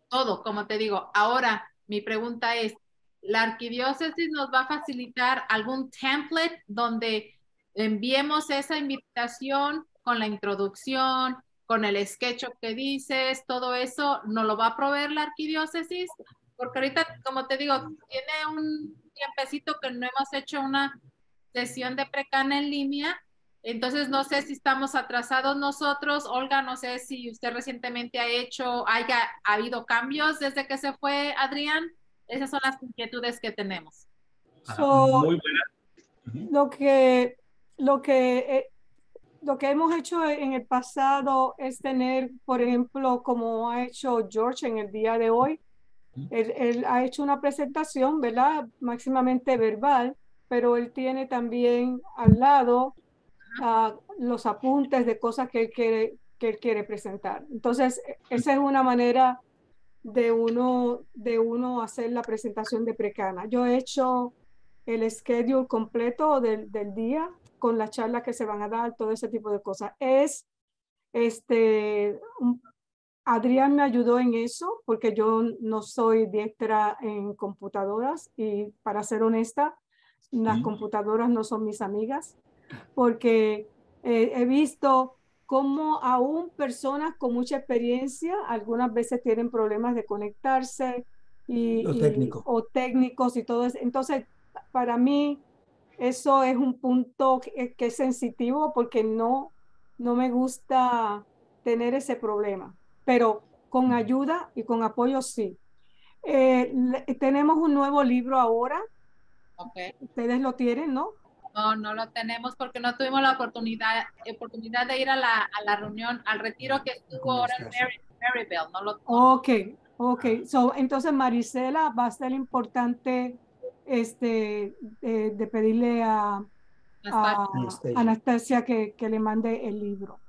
todo, como te digo. Ahora, mi pregunta es, ¿la arquidiócesis nos va a facilitar algún template donde enviemos esa invitación con la introducción, con el sketch que dices, todo eso, ¿nos lo va a proveer la arquidiócesis? Porque ahorita, como te digo, tiene un tiempecito que no hemos hecho una sesión de precana en línea, entonces no sé si estamos atrasados nosotros. Olga, no sé si usted recientemente ha hecho, haya habido cambios desde que se fue Adrián. Esas son las inquietudes que tenemos. muy buena. Lo que, lo que eh, lo que hemos hecho en el pasado es tener, por ejemplo, como ha hecho George en el día de hoy, él, ha hecho una presentación, ¿verdad? Máximamente verbal, pero él tiene también al lado ah, los apuntes de cosas que él quiere, que él quiere presentar. Entonces, e, esa es una manera de uno, de uno hacer la presentación de precana. Yo he hecho el schedule completo del, del día con las charlas que se van a dar, todo ese tipo de cosas. Es, este, Adrián me ayudó en eso porque yo no soy diestra en computadoras y para ser honesta, las computadoras no son mis amigas porque eh, he visto cómo aún personas con mucha experiencia algunas veces tienen problemas de conectarse y, o técnicos y todo eso. Entonces, para mí, eso es un punto que, es sensitivo porque no, no me gusta tener ese problema, pero con ayuda y con apoyo sí. Eh, tenemos un nuevo libro ahora. Ustedes lo tienen, ¿no? No, no lo tenemos porque no tuvimos la oportunidad, oportunidad de ir a la, a la reunión, al retiro que estuvo ahora en Maryville. No lo ok, ok. So, entonces, Marisela, va a ser importante este, de, pedirle a, Anastasia, que, que, le mande el libro.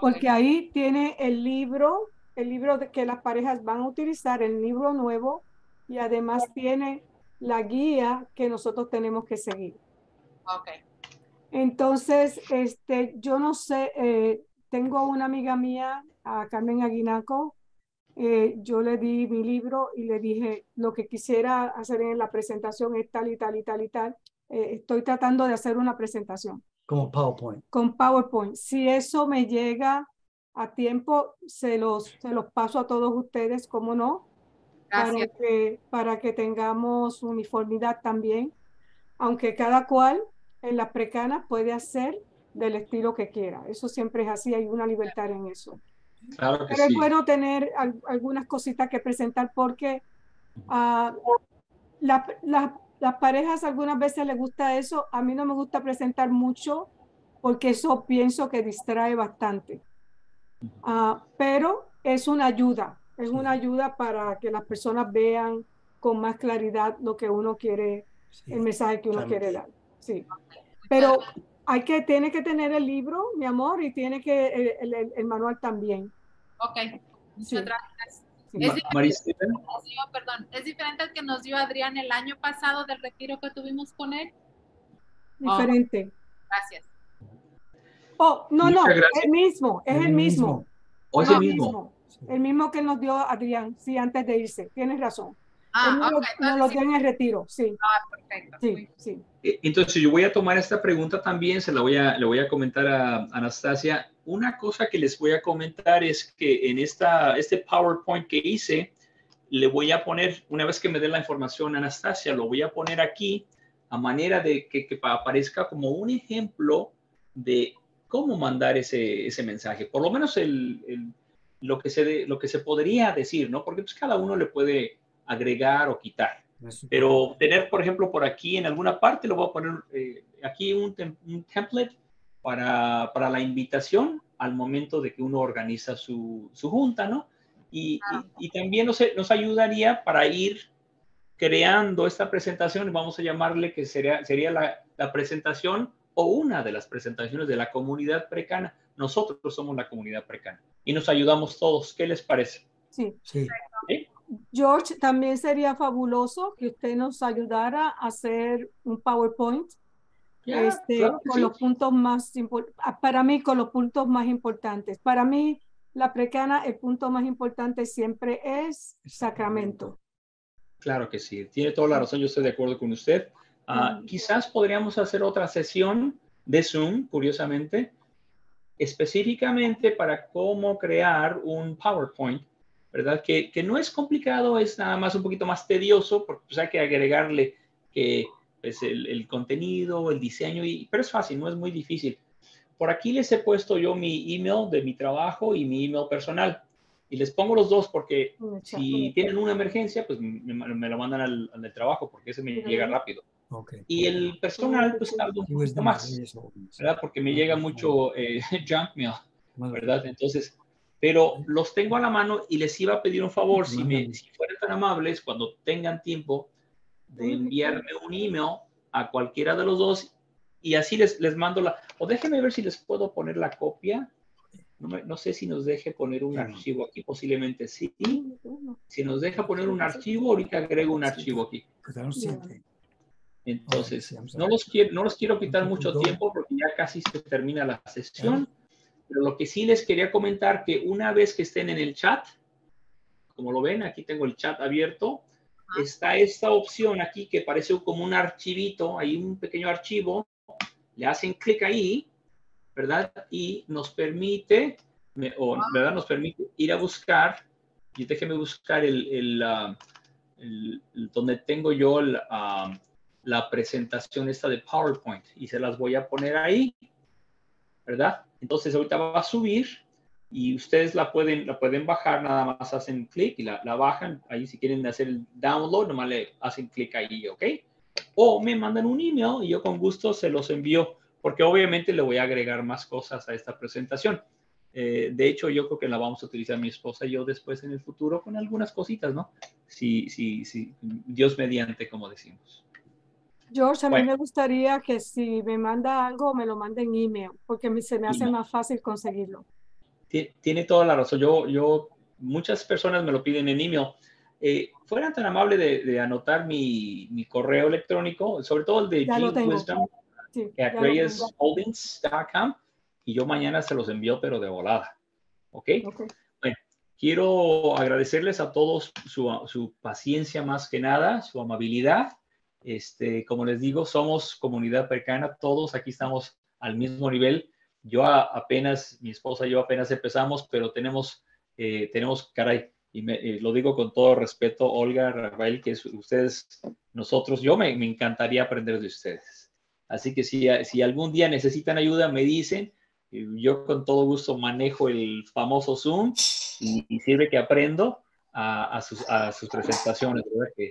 Porque ahí tiene el libro, el libro que las parejas van a utilizar, el libro nuevo, y además tiene la guía que nosotros tenemos que seguir. Ok. Entonces, este, yo no sé, eh, tengo una amiga mía, a Carmen Aguinaco, eh, yo le di mi libro y le dije lo que quisiera hacer en la presentación es tal y tal y tal y tal. Eh, estoy tratando de hacer una presentación. Como PowerPoint. Con PowerPoint. Si eso me llega a tiempo, se los, se los paso a todos ustedes, ¿cómo no? Para que, para que tengamos uniformidad también. Aunque cada cual en las precanas puede hacer del estilo que quiera. Eso siempre es así, hay una libertad en eso. Claro Pero es bueno tener algunas cositas que presentar porque a las parejas algunas veces les gusta eso. A mí no me gusta presentar mucho porque eso pienso que distrae bastante. Ah, pero es una ayuda, es una ayuda para que las personas vean con más claridad lo que uno quiere, el mensaje que uno quiere dar. Sí. Pero hay que, tiene que tener el libro, mi amor, y tiene que el, el, el manual también. Ok, muchas gracias. Es diferente, perdón, es diferente al que nos dio Adrián el año pasado del retiro que tuvimos con él. Diferente. gracias. Oh, no, no, el mismo, es el, mismo. ¿O es el mismo? El mismo que nos dio Adrián, sí, antes de irse. Tienes razón. Ah, no nos lo dio en el retiro, sí. Ah, perfecto. Sí, sí. E, entonces yo voy a tomar esta pregunta también, se la voy a, le voy a comentar a Anastasia. Una cosa que les voy a comentar es que en esta, este PowerPoint que hice, le voy a poner, una vez que me dé la información Anastasia, lo voy a poner aquí a manera de que, que aparezca como un ejemplo de cómo mandar ese, ese mensaje. Por lo menos el, el, lo, que se lo que se podría decir, ¿no? Porque pues cada uno le puede agregar o quitar. Pero tener, por ejemplo, por aquí en alguna parte, lo voy a poner eh, aquí un, template para, para, la invitación al momento de que uno organiza su, su junta, ¿no? Y, y, también nos, nos, ayudaría para ir creando esta presentación, vamos a llamarle que sería, sería la, la, presentación o una de las presentaciones de la comunidad precana. Nosotros somos la comunidad precana y nos ayudamos todos. ¿Qué les parece? Sí. sí. ¿Sí? George, también sería fabuloso que usted nos ayudara a hacer un PowerPoint este, con los puntos más ah, para mí con los puntos más importantes. Para mí, la precana, el punto más importante siempre es Sacramento. Claro que sí, tiene toda la razón, yo estoy de acuerdo con usted. Ah, quizás podríamos hacer otra sesión de Zoom, curiosamente, específicamente para cómo crear un PowerPoint ¿verdad? Que, que, no es complicado, es nada más un poquito más tedioso, porque pues, hay que agregarle que, pues, el, el, contenido, el diseño, y, pero es fácil, no es muy difícil. Por aquí les he puesto yo mi email de mi trabajo y mi email personal. Y les pongo los dos porque si tienen una emergencia, pues me, me lo mandan al, al, trabajo porque ese me llega rápido. Okay. Y el personal, pues tarda un poquito más, ¿verdad? Porque me llega mucho eh, junk mail, ¿verdad? Entonces, pero los tengo a la mano y les iba a pedir un favor, si, me, si fueran tan amables, cuando tengan tiempo, de enviarme un email a cualquiera de los dos y así les, les mando la, o déjenme ver si les puedo poner la copia. No, me- no sé si nos deje poner un archivo aquí, posiblemente sí. Si nos deja poner un archivo, ahorita agrego un archivo aquí. Entonces, no los quiero, no los quiero quitar mucho tiempo porque ya casi se termina la sesión. Pero lo que sí les quería comentar que una vez que estén en el chat, como lo ven, aquí tengo el chat abierto, está esta opción aquí que parece como un archivito, hay un pequeño archivo, le hacen clic ahí, ¿verdad? Y nos permite, me- o, ¿verdad? Nos permite ir a buscar, y déjeme buscar el, el, ah, el- el- donde tengo yo el, ah, la presentación esta de PowerPoint y se las voy a poner ahí, ¿verdad? Entonces ahorita va a subir y ustedes la pueden, la pueden bajar, nada más hacen clic y la, la bajan. Ahí si quieren hacer el download, nomás le hacen clic ahí, ¿ok? O me mandan un email y yo con gusto se los envío, porque obviamente le voy a agregar más cosas a esta presentación. Eh, de hecho, yo creo que la vamos a utilizar mi esposa y yo después en el futuro con algunas cositas, ¿no? Si, si, si, Dios mediante, como decimos. George, a mí Bueno. me gustaría que si me manda algo, me lo mande en email, porque se me hace Email. más fácil conseguirlo. Tie- Tiene toda la razón. Yo, yo, muchas personas me lo piden en email. Eh, fueran tan amable de, de anotar mi, mi correo electrónico, sobre todo el de Gene. Wisdom Sí, at reyesholdings.com y yo mañana se los envío, pero de volada. ¿Ok? Ok. Quiero agradecerles a todos su, su paciencia más que nada, su amabilidad. Este, como les digo, somos comunidad percana, todos aquí estamos al mismo nivel. Yo apenas, mi esposa y yo apenas empezamos, pero tenemos, eh, tenemos, caray, y me- lo digo con todo respeto, Olga, Rafael, que es- ustedes, nosotros, yo me, me encantaría aprender de ustedes. Así que si, si algún día necesitan ayuda, me dicen. Yo con todo gusto manejo el famoso Zoom y, y sirve que aprendo a, a sus, a sus presentaciones. Que,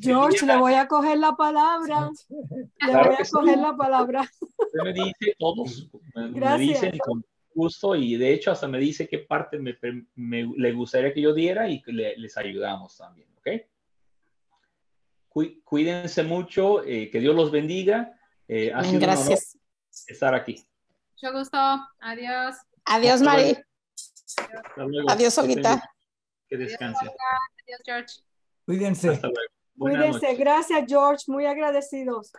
George, le voy a coger la palabra. Le Claro voy a que sí. coger la palabra. usted me dice, todos me, me Gracias. dicen y con gusto y de hecho hasta me dice qué parte me, me- le gustaría que yo diera y que le- les ayudamos también, ¿ok? Cuí- Cuídense mucho, eh, que Dios los bendiga. eh, ha sido un honor Gracias. estar aquí. Mucho gusto. Adiós. Adiós, Mari. Adiós, Olguita. Que descansen. Adiós, George. Cuídense. Hasta luego. Buenas Cuídense. noches. Gracias, George. Muy agradecidos.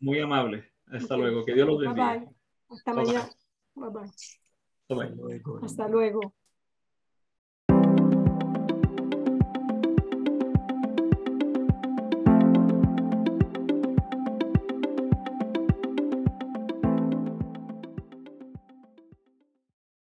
Muy amable. Hasta luego. Que Dios los bendiga. bye. Hasta Bye bye. mañana. Bye bye. Bye bye. Hasta luego.